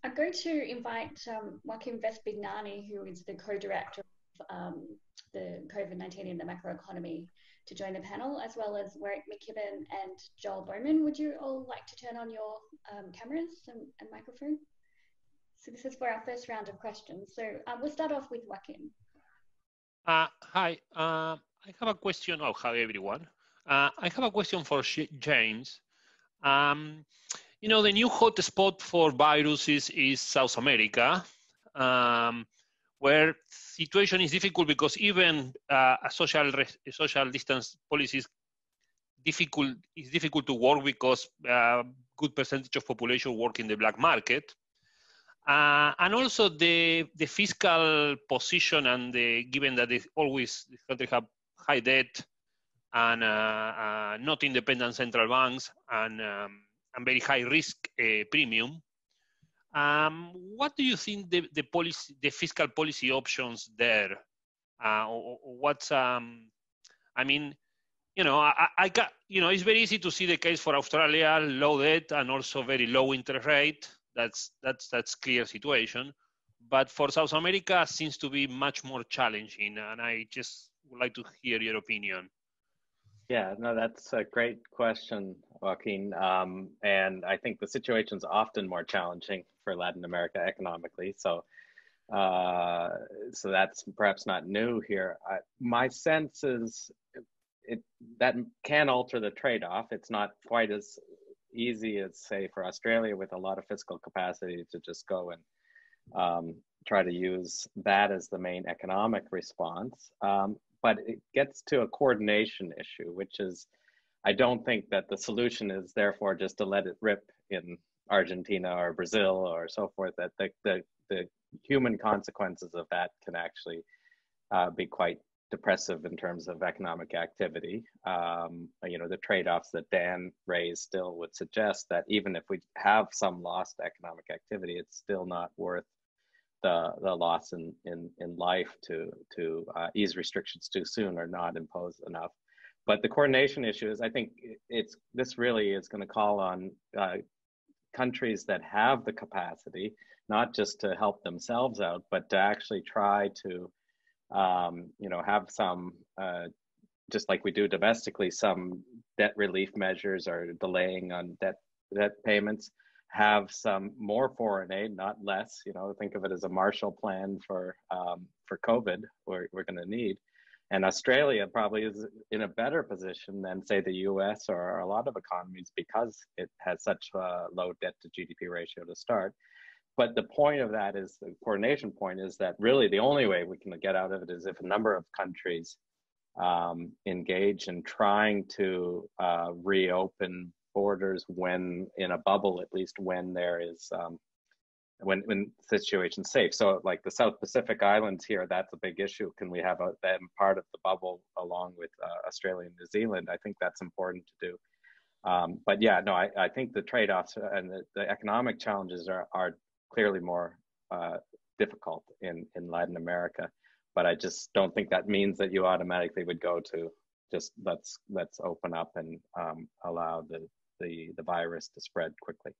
I'm going to invite um, Joaquin Vespignani, who is the co-director of um, the COVID-19 in the macroeconomy, to join the panel, as well as Warwick McKibbin and Joel Bowman. Would you all like to turn on your um, cameras and, and, microphone? So this is for our first round of questions. So um, we'll start off with Joaquin. Uh, hi, uh, I have a question. Oh, hi everyone. Uh, I have a question for James. Um, you know, the new hotspot for viruses is South America, um, where situation is difficult because even uh, a social a social distance policy is difficult is difficult to work because uh, good percentage of population work in the black market. Uh, and also the the fiscal position and the given that they always country have high debt and uh, uh, not independent central banks and um, and very high risk uh, premium. Um, what do you think the, the policy, the fiscal policy options there? Uh, or, what's um, I mean, you know, I, I got, you know, it's very easy to see the case for Australia, low debt and also very low interest rate that's that's that's clear situation. But for South America, seems to be much more challenging, and I just would like to hear your opinion. Yeah, no, that's a great question, Joaquin. Um, and I think the situation is often more challenging for Latin America economically. So, uh, so that's perhaps not new here. I, my sense is it that can alter the trade-off. It's not quite as easy as say for Australia with a lot of fiscal capacity to just go and um, try to use that as the main economic response. Um, but it gets to a coordination issue, which is I don't think that the solution is therefore just to let it rip in Argentina or Brazil or so forth, that the, the, the human consequences of that can actually uh, be quite depressive in terms of economic activity. Um, you know, the trade-offs that Dan raised still would suggest that even if we have some lost economic activity, it's still not worth the the loss in in, in life to to uh, ease restrictions too soon or not impose enough. but the coordination issue is, I think it's this really is going to call on uh, countries that have the capacity, not just to help themselves out, but to actually try to, um, you know, have some, uh, just like we do domestically, some debt relief measures or delaying on debt debt payments have some more foreign aid, not less. You know, think of it as a Marshall Plan for um, for COVID. We're we're going to need, and Australia probably is in a better position than say the U.S. or a lot of economies because it has such a low debt to GDP ratio to start. But the point of that is the coordination point is that really the only way we can get out of it is if a number of countries um, engage in trying to uh, reopen borders when in a bubble, at least when there is um, when when situation's safe. So like the South Pacific Islands here, that's a big issue. Can we have a, them part of the bubble along with uh, Australia and New Zealand? I think that's important to do. Um, but yeah, no, I, I think the trade-offs and the, the economic challenges are, are clearly more uh, difficult in, in Latin America. But I just don't think that means that you automatically would go to just let's let's open up and um, allow the the, the virus to spread quickly.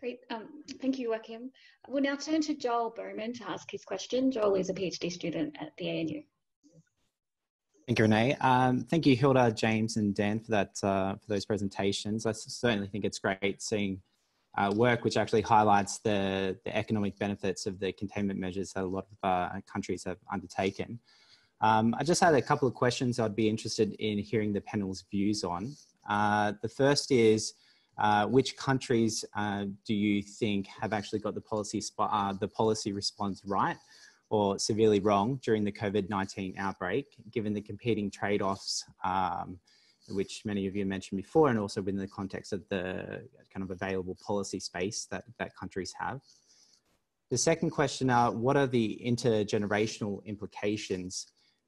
Great, um, thank you, Joachim. We'll now turn to Joel Bowman to ask his question. Joel is a PhD student at the ANU. Thank you, Renee. Um, thank you, Hilda, James, and Dan for that uh, for those presentations. I certainly think it's great seeing uh, work which actually highlights the, the economic benefits of the containment measures that a lot of uh, countries have undertaken. Um, I just had a couple of questions I'd be interested in hearing the panel's views on. Uh, the first is, uh, which countries uh, do you think have actually got the policy, uh, the policy response right or severely wrong during the COVID-19 outbreak, given the competing trade-offs, um, which many of you mentioned before, and also within the context of the kind of available policy space that, that countries have? The second question are, what are the intergenerational implications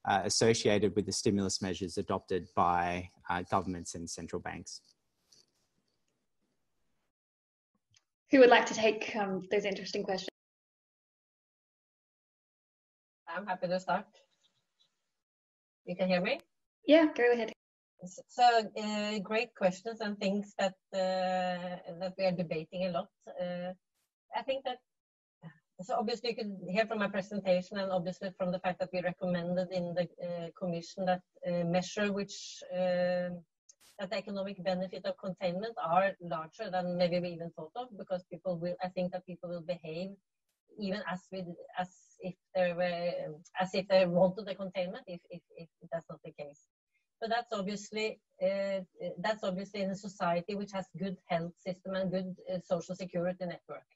uh, associated with the stimulus measures adopted by uh, governments and central banks. Who would like to take um, those interesting questions? I'm happy to start. You can hear me? Yeah, go ahead. So uh, great questions and things that uh, that we are debating a lot. Uh, I think that so obviously you can hear from my presentation and obviously from the fact that we recommended in the uh, commission that uh, measure which uh, that the economic benefit of containment are larger than maybe we even thought of because people will I think that people will behave even as as if they were as if they wanted the containment if, if, if that's not the case. But that's obviously uh, that's obviously in a society which has good health system and good uh, social security network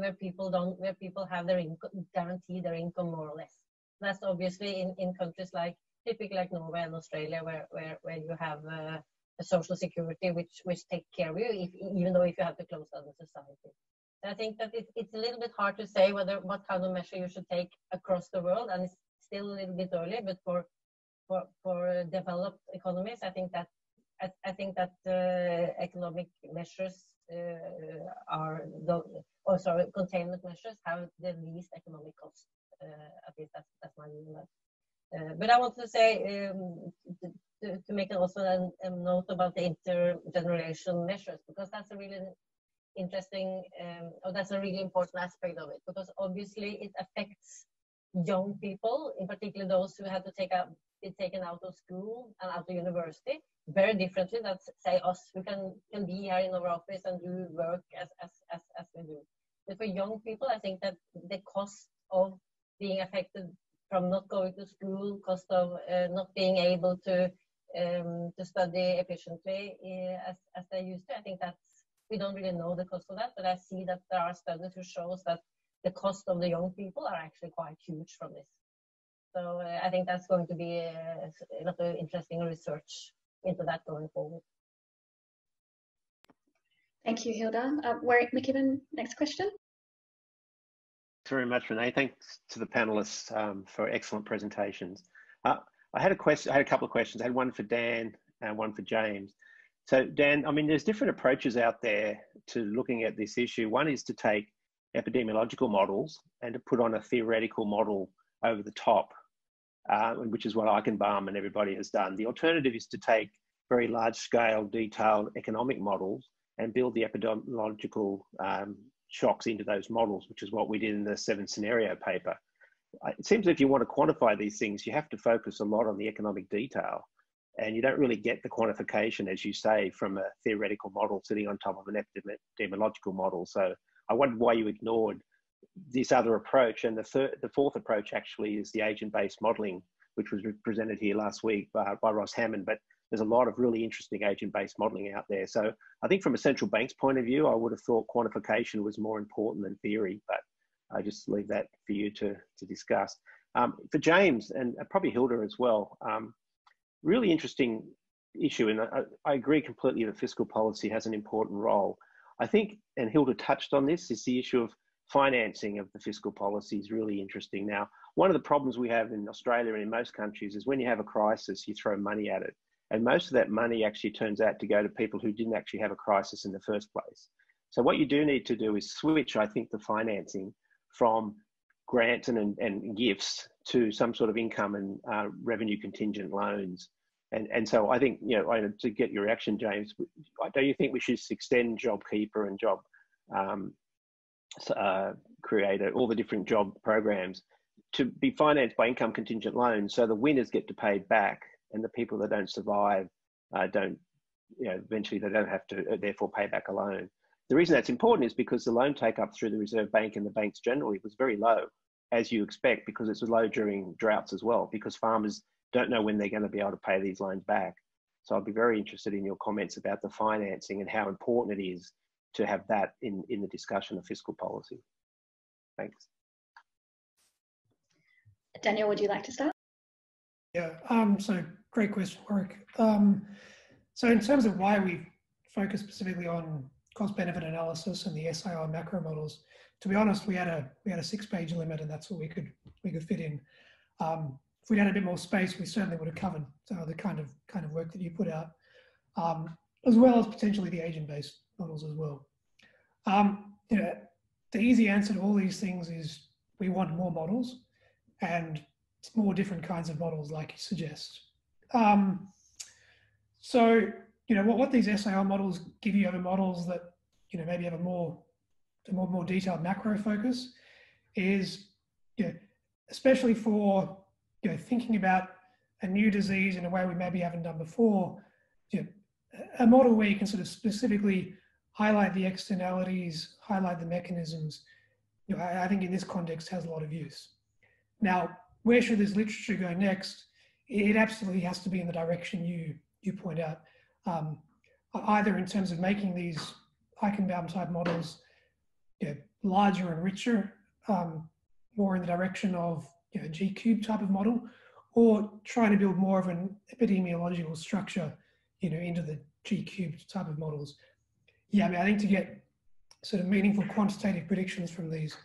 where people don't, where people have their income, guarantee their income more or less. That's obviously in, in countries like, typically like Norway and Australia, where, where, where you have uh, a social security which, which take care of you, if, even though if you have to close down the society. I think that it, it's a little bit hard to say whether what kind of measure you should take across the world, and it's still a little bit early. But for for for developed economies, I think that I, I think that uh, economic measures uh, are the oh sorry containment measures have the least economic cost. Uh, at least that's that's my view. Uh, but I want to say um, to, to, make also a, a, note about the intergenerational measures because that's a really interesting um, or that's a really important aspect of it because obviously it affects young people, in particular those who had to take out be taken out of school and out of university very differently than say us who can can be here in our office and do work as as as, as we do. But for young people, I think that the cost of being affected from not going to school, cost of uh, not being able to um, to study efficiently uh, as as they used to, I think that's we don't really know the cost of that, but I see that there are studies who shows that the cost of the young people are actually quite huge from this. So uh, I think that's going to be a, a lot of interesting research into that going forward. Thank you, Hilda. Uh, Warwick McKibbin, next question. Thanks very much, Renee. Thanks to the panelists um, for excellent presentations. Uh, I had a question. I had a couple of questions. I had one for Dan and one for James. So Dan, I mean, there's different approaches out there to looking at this issue. One is to take epidemiological models and to put on a theoretical model over the top, uh, which is what Eichenbaum and everybody has done. The alternative is to take very large scale, detailed economic models and build the epidemiological um, shocks into those models, which is what we did in the seven scenario paper. It seems if you want to quantify these things, you have to focus a lot on the economic detail. And you don't really get the quantification, as you say, from a theoretical model sitting on top of an epidemiological model. So I wondered why you ignored this other approach. And the third, the fourth approach actually is the agent-based modeling, which was presented here last week by, by Ross Hammond. But there's a lot of really interesting agent-based modeling out there. So I think from a central bank's point of view, I would have thought quantification was more important than theory, but I just leave that for you to, to discuss. Um, for James and probably Hilda as well, um, really interesting issue, and I, I, agree completely that fiscal policy has an important role. I think, and Hilda touched on this, is the issue of financing of the fiscal policy is really interesting. Now, one of the problems we have in Australia and in most countries is when you have a crisis, you throw money at it. And most of that money actually turns out to go to people who didn't actually have a crisis in the first place. So what you do need to do is switch, I think, the financing from grants and, and gifts to some sort of income and uh, revenue contingent loans. And, and so I think, you know, to get your reaction, James, don't you think we should extend JobKeeper and Job um, uh, all the different job programs to be financed by income contingent loans so the winners get to pay back and the people that don't survive uh, don't, you know, eventually they don't have to uh, therefore pay back a loan. The reason that's important is because the loan take up through the Reserve Bank and the banks generally was very low, as you expect, because it's low during droughts as well, because farmers don't know when they're going to be able to pay these loans back. So I'd be very interested in your comments about the financing and how important it is to have that in, in the discussion of fiscal policy. Thanks. Daniel, would you like to start? Yeah, um, so great question, Warwick. Um, so in terms of why we focus specifically on cost benefit analysis and the SIR macro models, to be honest, we had a we had a six page limit and that's what we could we could fit in. Um, if we'd had a bit more space, we certainly would have covered uh, the kind of kind of work that you put out, um, as well as potentially the agent based models as well. Um, you know, the easy answer to all these things is we want more models, and more different kinds of models like you suggest. Um, so, you know, what, what these SIR models give you over models that, you know, maybe have a more, a more, more detailed macro focus is, you know, especially for, you know, thinking about a new disease in a way we maybe haven't done before, you know, a model where you can sort of specifically highlight the externalities, highlight the mechanisms, you know, I, I think in this context has a lot of use. Now, where should this literature go next? It absolutely has to be in the direction you you point out, um, either in terms of making these Eichenbaum type models you know, larger and richer, um, more in the direction of you know, G cube type of model, or trying to build more of an epidemiological structure, you know, into the G cubed type of models. Yeah, I mean, I think to get sort of meaningful quantitative predictions from these,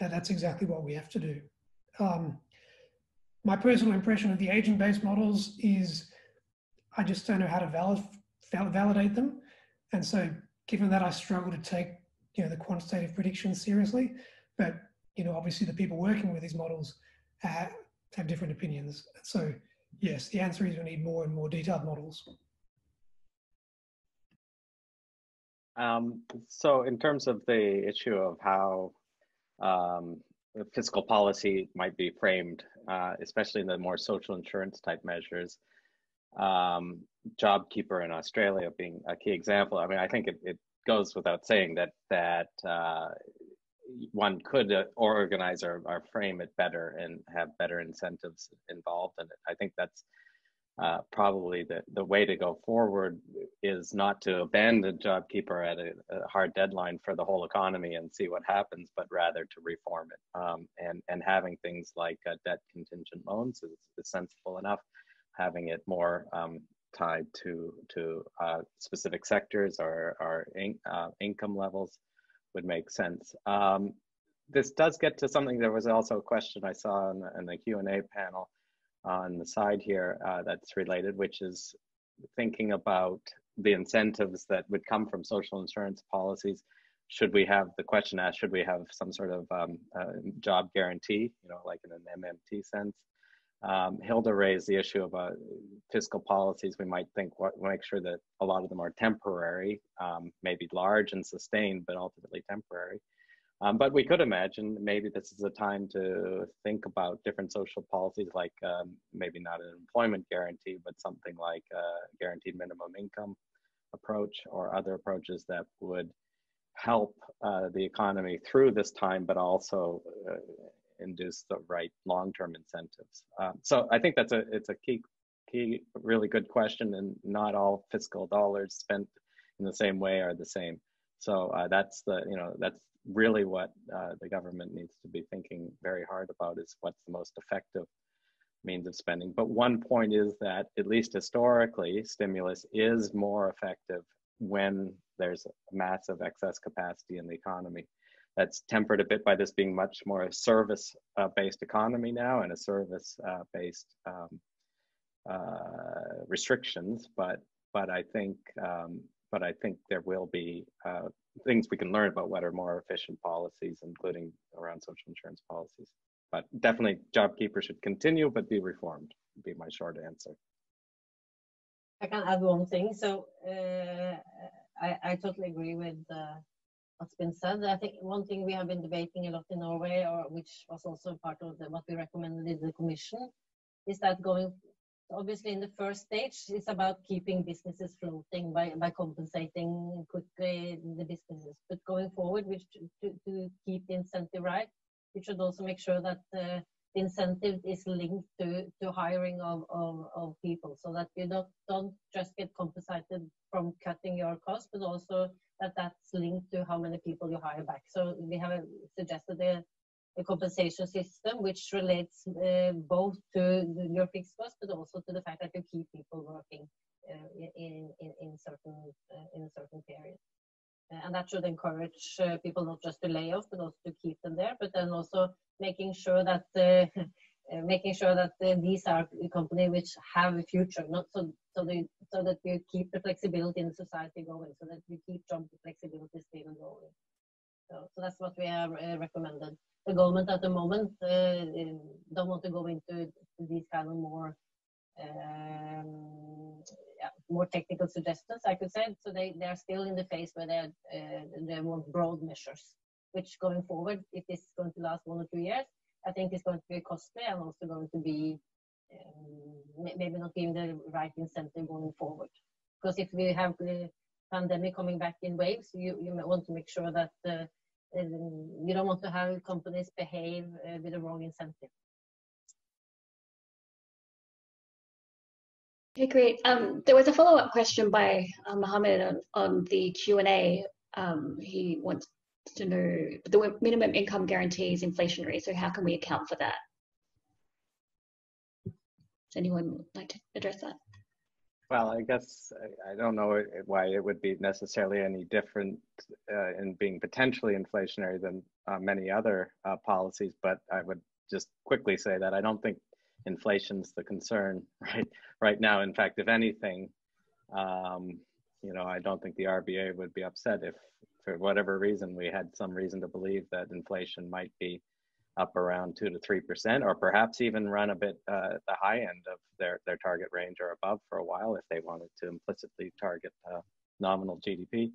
that, that's exactly what we have to do. Um, my personal impression of the agent-based models is I just don't know how to valid, validate them. And so given that I struggle to take, you know, the quantitative predictions seriously, but, you know, obviously the people working with these models uh, have different opinions. So yes, the answer is we need more and more detailed models. Um, so in terms of the issue of how um, fiscal policy might be framed, uh, especially in the more social insurance type measures. Um, JobKeeper in Australia being a key example. I mean, I think it, it goes without saying that that uh, one could uh, organize or, or, frame it better and have better incentives involved in it. I think that's uh, probably the, the way to go forward is not to abandon JobKeeper at a, a, hard deadline for the whole economy and see what happens, but rather to reform it. Um, and, and having things like uh, debt contingent loans is, is, sensible enough. Having it more um, tied to, to uh, specific sectors or, or in, uh, income levels would make sense. Um, this does get to something, there was also a question I saw in the, in the Q&A panel on the side here uh, that's related, which is thinking about the incentives that would come from social insurance policies should we have the question asked? Should we have some sort of um, uh, job guarantee? You know, like in an MMT sense. Um, Hilda raised the issue of uh, fiscal policies. We might think what, make sure that a lot of them are temporary, um, maybe large and sustained, but ultimately temporary. Um, but we could imagine maybe this is a time to think about different social policies, like um, maybe not an employment guarantee, but something like a guaranteed minimum income approach or other approaches that would help uh, the economy through this time, but also uh, induce the right long-term incentives. Um, so I think that's a it's a key key really good question, and not all fiscal dollars spent in the same way are the same. So uh, that's the you know that's really what uh, the government needs to be thinking very hard about is what's the most effective means of spending. But one point is that at least historically, stimulus is more effective when there's massive excess capacity in the economy that's tempered a bit by this being much more a service uh, based economy now and a service uh, based um, uh, restrictions but but I think um, but I think there will be uh, things we can learn about what are more efficient policies including around social insurance policies. But definitely JobKeeper should continue but be reformed would be my short answer. I can add one thing. So uh, I, I totally agree with uh, what's been said. I think one thing we have been debating a lot in Norway, or which was also part of the, what we recommended in the commission, is that going obviously in the first stage it's about keeping businesses floating by, by compensating quickly the businesses. But going forward, which to, to keep the incentive right, we should also make sure that uh, the incentive is linked to, to hiring of, of, of people so that you don't, don't just get compensated from cutting your costs, but also that that's linked to how many people you hire back. So we have suggested a, a compensation system which relates uh, both to your fixed cost, but also to the fact that you keep people working uh, in, in, in certain uh, in a certain period. and that should encourage uh, people not just to lay off, but also to keep them there. But then also making sure that uh, uh, making sure that these are companies which have a future, not so so they so that you keep the flexibility in society going, so that we keep job flexibility still going. So, so that's what we have uh, recommended. The government at the moment uh, don't want to go into these kind of more um, yeah, more technical suggestions, I could say. So they, they are still in the phase where they, uh, they want broad measures, which going forward, if this is going to last one or two years, I think it's going to be costly and also going to be um, maybe not giving the right incentive going forward. Because if we have the pandemic coming back in waves, you, you want to make sure that uh, you don't want to have companies behave uh, with the wrong incentive. Okay, great. Um, there was a follow-up question by uh, Mohammed on, on the Q&A. Um, he wants to know the minimum income guarantee is inflationary, so how can we account for that? Does anyone like to address that? Well, I guess I don't know why it would be necessarily any different uh, in being potentially inflationary than uh, many other uh, policies, but I would just quickly say that I don't think inflation's the concern right right now. In fact, if anything, um, you know, I don't think the RBA would be upset if, for whatever reason, we had some reason to believe that inflation might be up around two to three percent, or perhaps even run a bit uh, at the high end of their their target range or above for a while if they wanted to implicitly target uh, nominal GDP.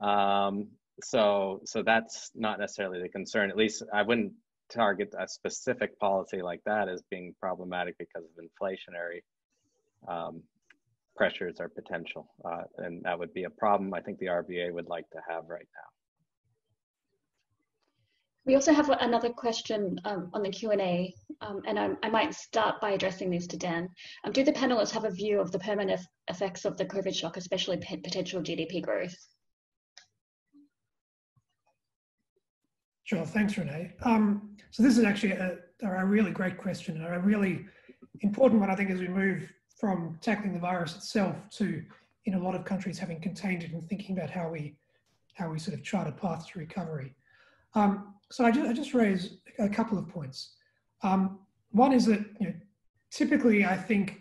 Um, so so that's not necessarily the concern. At least I wouldn't target a specific policy like that as being problematic because of inflationary um, pressures or potential. Uh, and that would be a problem I think the RBA would like to have right now. We also have another question um, on the Q&A, um, and I, I, might start by addressing this to Dan. Um, do the panelists have a view of the permanent effects of the COVID shock, especially potential GDP growth? Sure, thanks, Renee. Um, so this is actually a, a, really great question and a really important one, I think, as we move from tackling the virus itself to, in a lot of countries, having contained it and thinking about how we, how we sort of chart a path to recovery. Um, so I just, I just raise a couple of points. Um, one is that you know, typically I think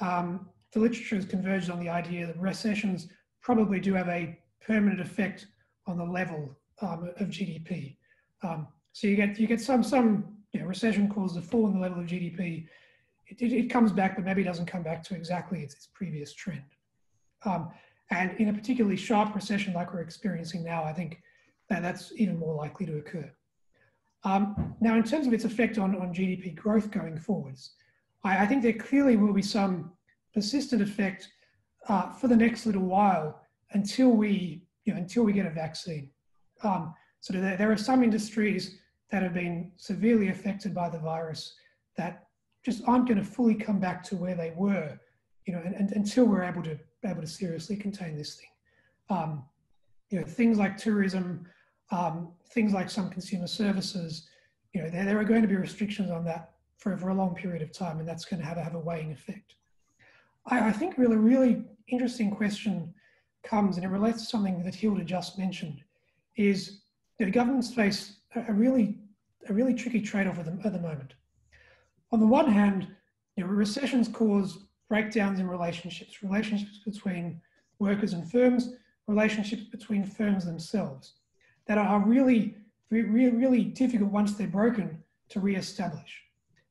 um, the literature has converged on the idea that recessions probably do have a permanent effect on the level um, of GDP. Um, so you get you get some some you know, recession causes a fall in the level of GDP. It, it, it, comes back, but maybe doesn't come back to exactly its, its previous trend. Um, and in a particularly sharp recession like we're experiencing now, I think that that's even more likely to occur. Um, now, in terms of its effect on, on GDP growth going forwards, I, I think there clearly will be some persistent effect uh, for the next little while until we, you know, until we get a vaccine. Um, so there, there are some industries that have been severely affected by the virus that just aren't going to fully come back to where they were, you know, and, and until we're able to able to seriously contain this thing. Um, you know, things like tourism, um, things like some consumer services, you know, there, there are going to be restrictions on that for, for a long period of time, and that's going to have a, have a weighing effect. I, I think really, really interesting question comes, and it relates to something that Hilda just mentioned, is know, governments face a, a really, a really tricky trade-off at the, at the moment. On the one hand, you know, recessions cause breakdowns in relationships, relationships between workers and firms, relationships between firms themselves that are really, really, really difficult once they're broken to re-establish.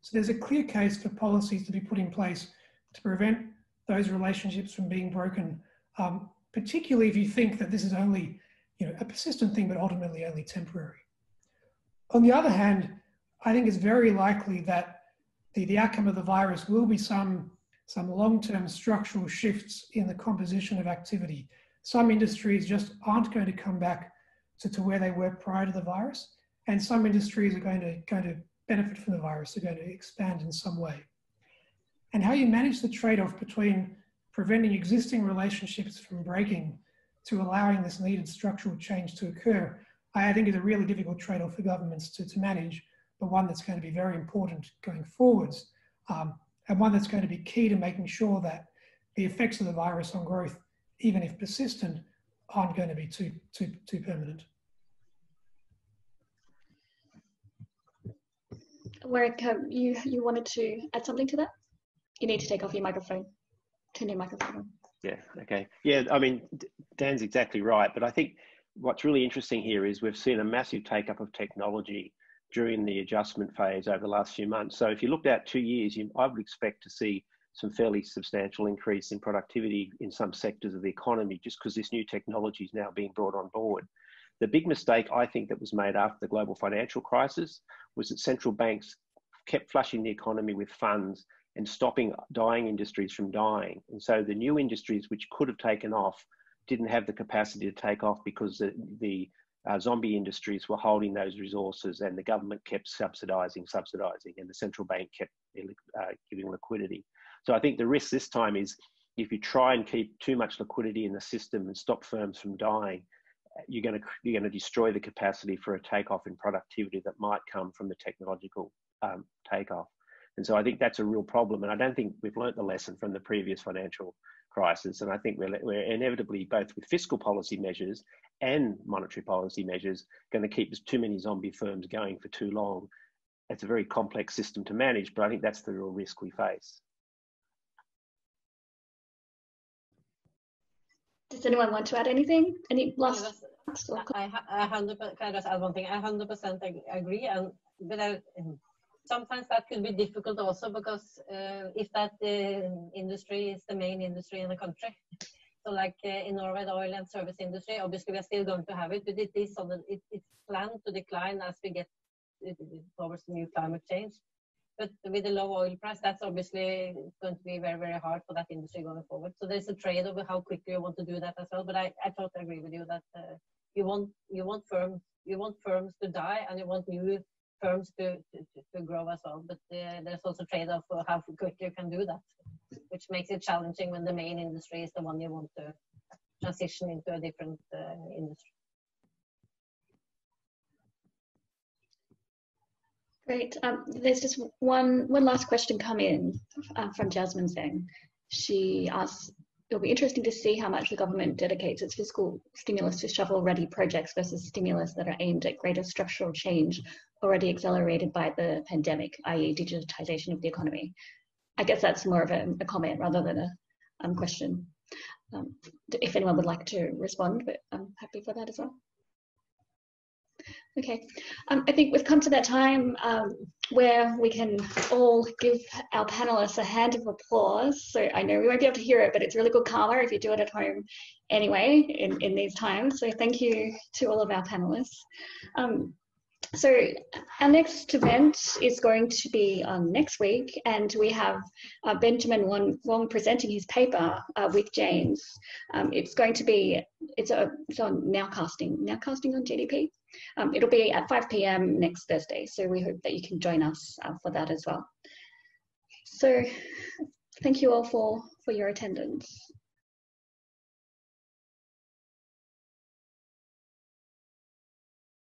So there's a clear case for policies to be put in place to prevent those relationships from being broken, um, particularly if you think that this is only you know, a persistent thing, but ultimately only temporary. On the other hand, I think it's very likely that the, the outcome of the virus will be some, some long-term structural shifts in the composition of activity. Some industries just aren't going to come back to, to where they were prior to the virus, and some industries are going to, going to benefit from the virus, they're going to expand in some way. And how you manage the trade-off between preventing existing relationships from breaking to allowing this needed structural change to occur, I think is a really difficult trade-off for governments to, to manage, but one that's going to be very important going forwards, um, and one that's going to be key to making sure that the effects of the virus on growth, even if persistent, aren't going to be too, too, too permanent. Warwick, um, you, you wanted to add something to that? You need to take off your microphone. Turn your microphone on. Yeah, okay. Yeah, I mean, Dan's exactly right. But I think what's really interesting here is we've seen a massive take up of technology during the adjustment phase over the last few months. So if you looked at two years, you, I would expect to see some fairly substantial increase in productivity in some sectors of the economy just because this new technology is now being brought on board. The big mistake I think that was made after the global financial crisis was that central banks kept flushing the economy with funds and stopping dying industries from dying. And so the new industries which could have taken off didn't have the capacity to take off because the, the uh, zombie industries were holding those resources and the government kept subsidizing, subsidizing, and the central bank kept uh, giving liquidity. So I think the risk this time is if you try and keep too much liquidity in the system and stop firms from dying, you're going to you're going to destroy the capacity for a takeoff in productivity that might come from the technological um, takeoff. And so I think that's a real problem. And I don't think we've learnt the lesson from the previous financial crisis. And I think we're, we're inevitably, both with fiscal policy measures and monetary policy measures, going to keep too many zombie firms going for too long. It's a very complex system to manage, but I think that's the real risk we face. Does anyone want to add anything? Any last? I, I, 100 can I just add one thing? I 100% agree, and but I, sometimes that could be difficult also because uh, if that uh, industry is the main industry in the country. So like uh, in Norway, the oil and service industry, obviously we are still going to have it, but it is on the, it, it's planned to decline as we get towards new climate change. But with the low oil price, that's obviously going to be very, very hard for that industry going forward. So there's a trade over how quickly you want to do that as well. But I, I totally agree with you that uh, you want you want firms you want firms to die and you want new firms to, to, to grow as well. But uh, there's also a trade-off for how quickly you can do that, which makes it challenging when the main industry is the one you want to transition into a different uh, industry. Great. Um, there's just one one last question come in uh, from Jasmine Zeng. She asks, it'll be interesting to see how much the government dedicates its fiscal stimulus to shovel-ready projects versus stimulus that are aimed at greater structural change already accelerated by the pandemic, i.e. digitization of the economy. I guess that's more of a, a comment rather than a um, question. Um, if anyone would like to respond, but I'm happy for that as well. Okay, um, I think we've come to that time um, where we can all give our panelists a hand of applause. So I know we won't be able to hear it, but it's really good karma if you do it at home anyway in, in these times. So thank you to all of our panelists. Um, so our next event is going to be um, next week, and we have uh, Benjamin Wong, Wong, presenting his paper uh, with James. Um, it's going to be it's a it's on nowcasting nowcasting on GDP. Um, it'll be at 5 p.m. next Thursday, so we hope that you can join us uh, for that as well. So thank you all for for your attendance.